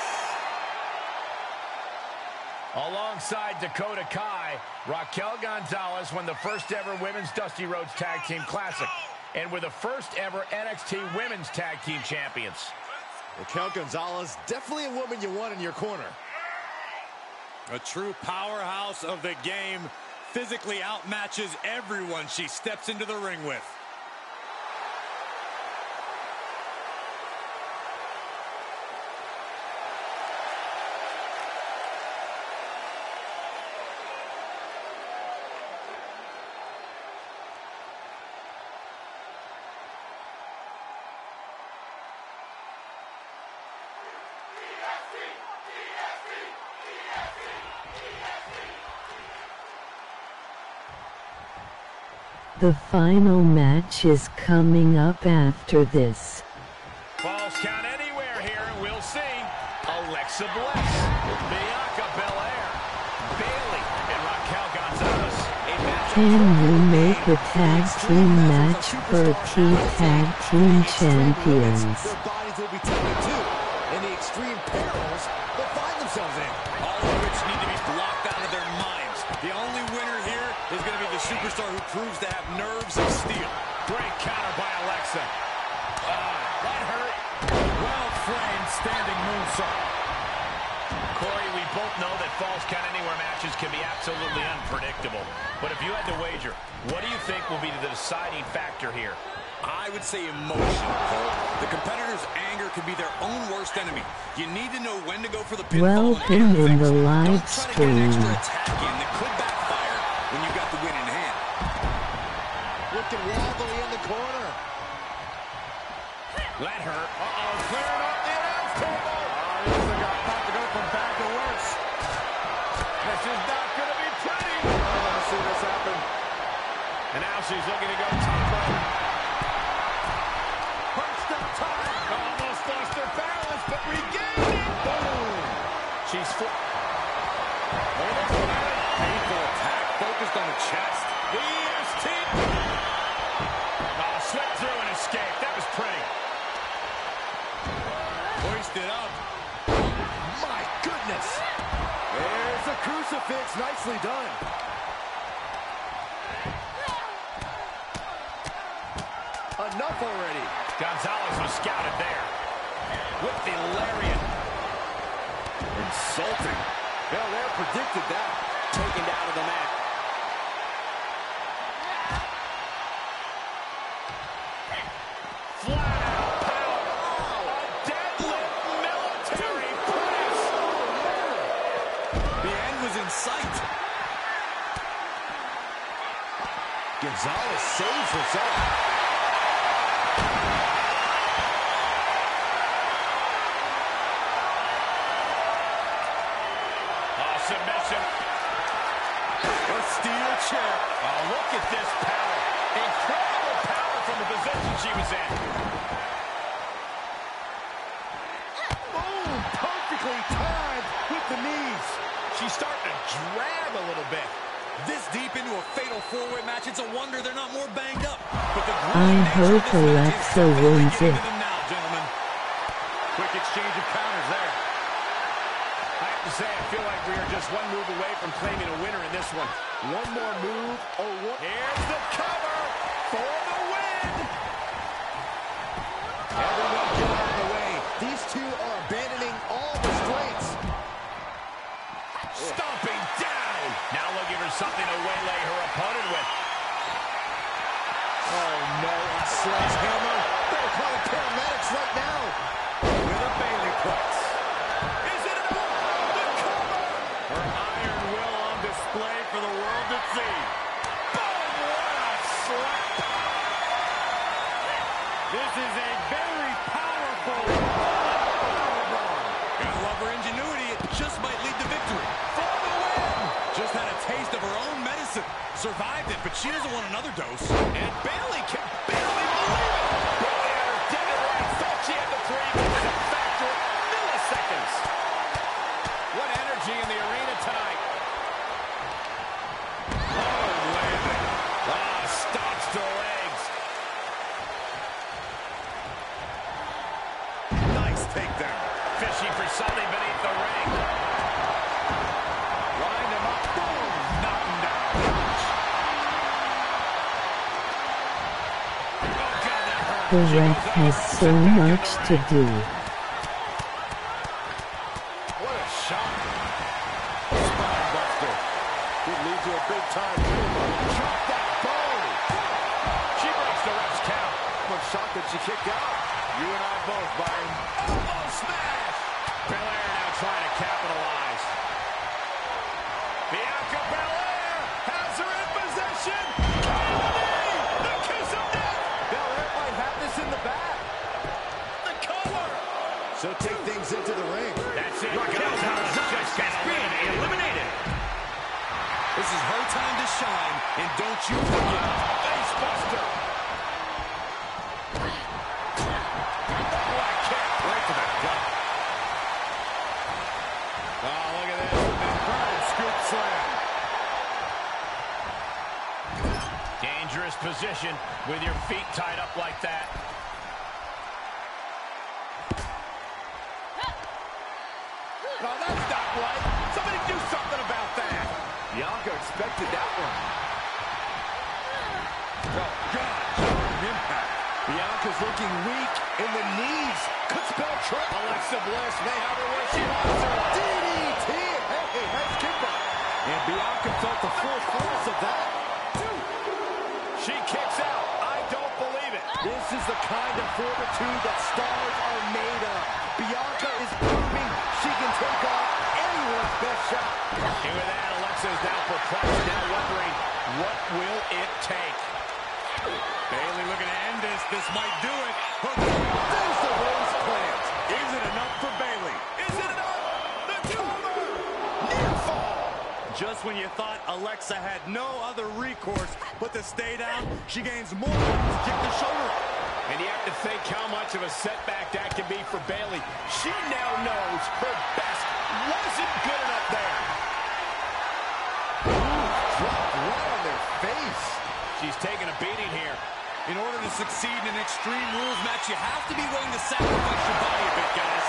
Alongside Dakota Kai, Raquel Gonzalez won the first ever Women's Dusty Rhodes Tag Team Classic. And were the first ever NXT Women's Tag Team Champions. Raquel Gonzalez, definitely a woman you want in your corner. A true powerhouse of the game. Physically outmatches everyone she steps into the ring with. The final match is coming up after this. Falls count anywhere here. We'll see. Alexa Bliss, Bianca Belair, Bayley, and Raquel Gonzalez. Can you make a tag team match for T Tag Team Champions? outstanding moonsault. Corey, we both know that falls count anywhere matches can be absolutely unpredictable. But if you had to wager, what do you think will be the deciding factor here? I would say emotion, The competitor's anger can be their own worst enemy. You need to know when to go for the pin. Well, in the things. live stream. Let her. Uh-oh, clear is not going to be pretty. I want to see this happen. And now she's looking to go top rope. Perched up top. Almost lost her balance, but regained it. Boom. She's flying. Painful attack focused on the chest. It's Nicely done. Enough already. Gonzalez was scouted there. With the lariat. Insulting. Well, they're predicted that. Taken out of the match. so willing to. This is a very powerful Gotta love her ingenuity. It just might lead to victory. For the win! Just had a taste of her own medicine. Survived it, but she doesn't want another dose. And Bayley kicked Europe has so much to do. She's taking a beating here. In order to succeed in an Extreme Rules match, you have to be willing to sacrifice your body a bit, guys.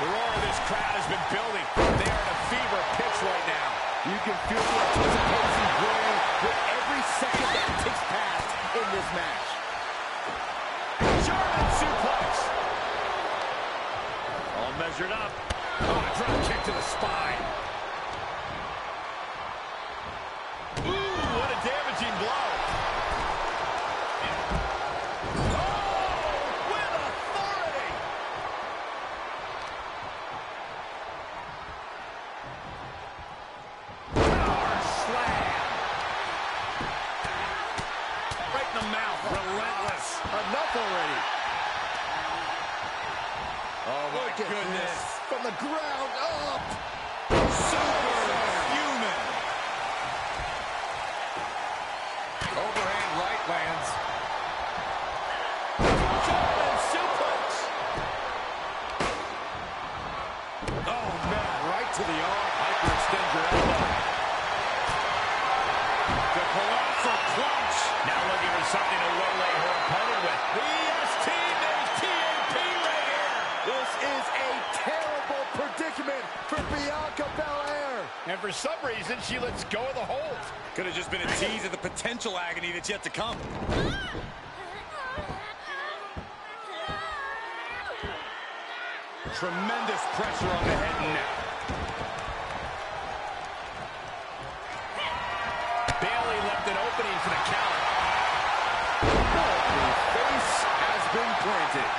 The roar of this crowd has been building. They are at a fever pitch right now. You can feel the anticipation growing with every second that ticks past in this match. German suplex. All measured up. Oh, a drop kick to the spine. Ooh, what a damaging blow. Oh, with authority. Power slam. Right in the mouth. Relentless. Enough already. Oh, my Look at goodness. this. From the ground up. Superhuman. Overhand right lands. German suplex. Oh, man, right to the arm. Hyperextend your elbow. The colossal clutch. Now looking for something to waylay her opponent with. The EST names TAP right here. This is a terrible predicament for Bianca Belair. And for some reason, she lets go of the hold. Could have just been a tease of the potential agony that's yet to come. Tremendous pressure on the head and neck. Bayley left an opening for the count. The face has been planted.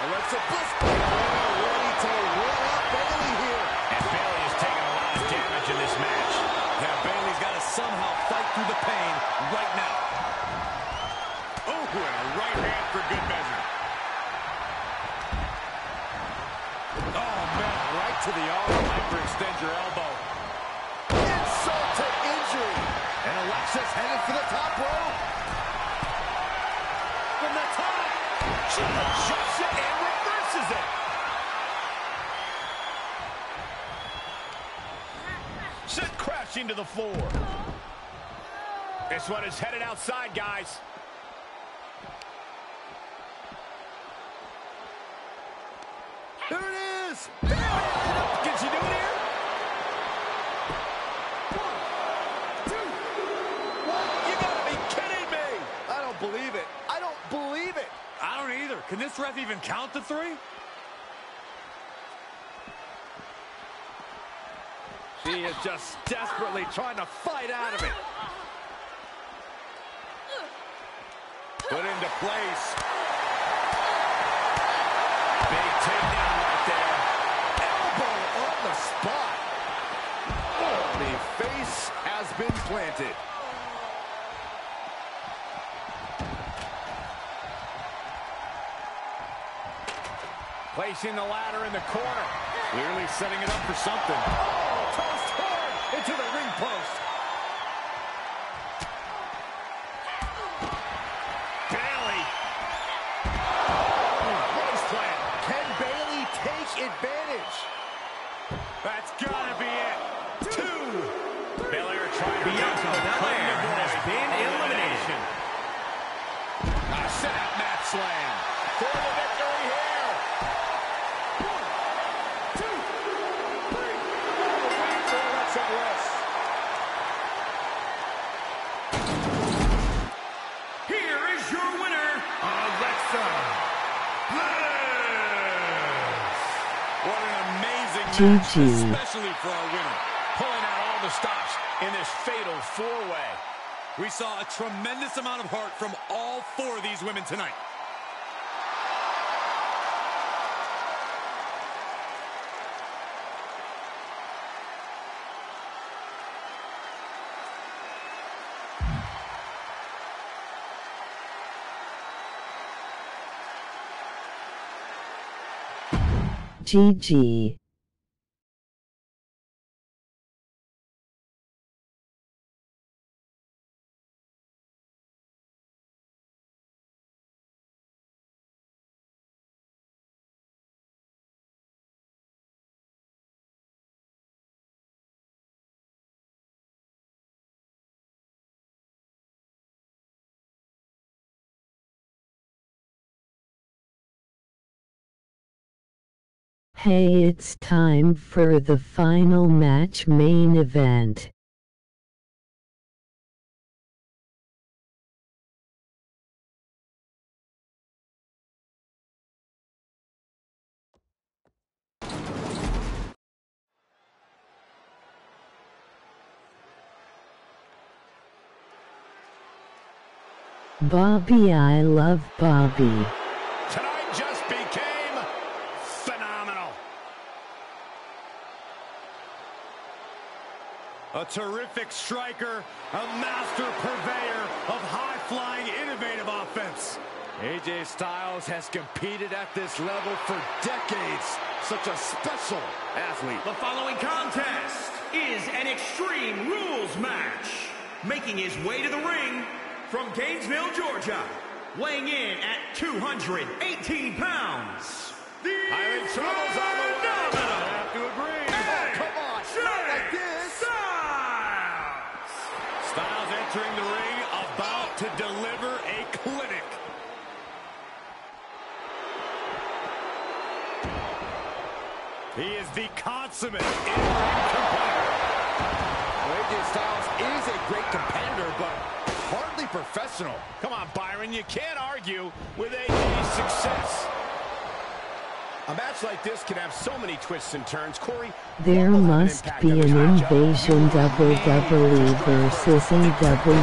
Alexa Bliss ready to roll up Bayley here. And Bayley has taken a lot of damage in this match. Yeah, Bayley's got to somehow fight through the pain right now. Oh, and a right hand for good measure. Oh, man, right to the arm. Hyperextend your elbow. Insult to injury. And Alexa's headed for the top rope. From the top, she adjusts it and reverses it. Sent crashing to the floor. This one is headed outside, guys. There it is. Can she do it here? You gotta be kidding me! I don't believe it. I don't believe it. I don't either. Can this ref even count to three? She is just desperately trying to fight out of it. Put into place. Big takedown right there. Elbow on the spot. The face has been planted. Placing the ladder in the corner. Clearly setting it up for something. slam for the victory here. One, two, three. Here is your winner, Alexa What an amazing match, especially for our winner, pulling out all the stops in this fatal four-way. We saw a tremendous amount of heart from all four of these women tonight. GG. Hey, it's time for the final match main event. Bobby, I love Bobby. Tonight just became phenomenal. A terrific striker, a master purveyor of high-flying, innovative offense. AJ Styles has competed at this level for decades. Such a special athlete. The following contest is an Extreme Rules match. Making his way to the ring from Gainesville, Georgia, weighing in at 218 pounds. The think trouble's on the He is the consummate in-ring competitor. AJ Styles is a great competitor, but hardly professional. Come on, Byron, you can't argue with AJ's success. A match like this can have so many twists and turns. Corey, There have an must be an invasion WWE versus AWF.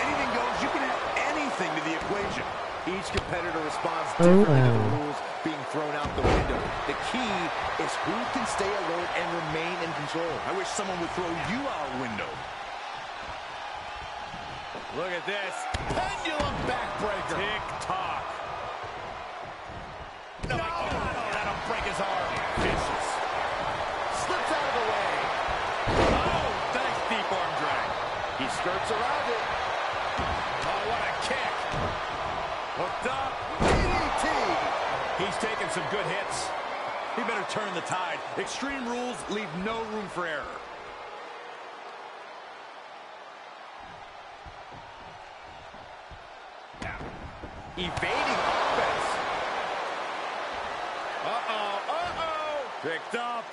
Anything goes, you can add anything to the equation. Each competitor responds Oh, differently oh. rules being thrown out the window. The key is who can stay alert and remain in control. I wish someone would throw you out a window. Look at this. Pendulum backbreaker. Tick-tock. No, that'll break his arm. Vicious. Slips out of the way. Oh, nice deep arm drag. He skirts around it. Oh, what a kick. Hooked up. DDT. He's taking some good hits. He better turn the tide. Extreme rules leave no room for error. Evading offense. Uh-oh, uh-oh. Picked up.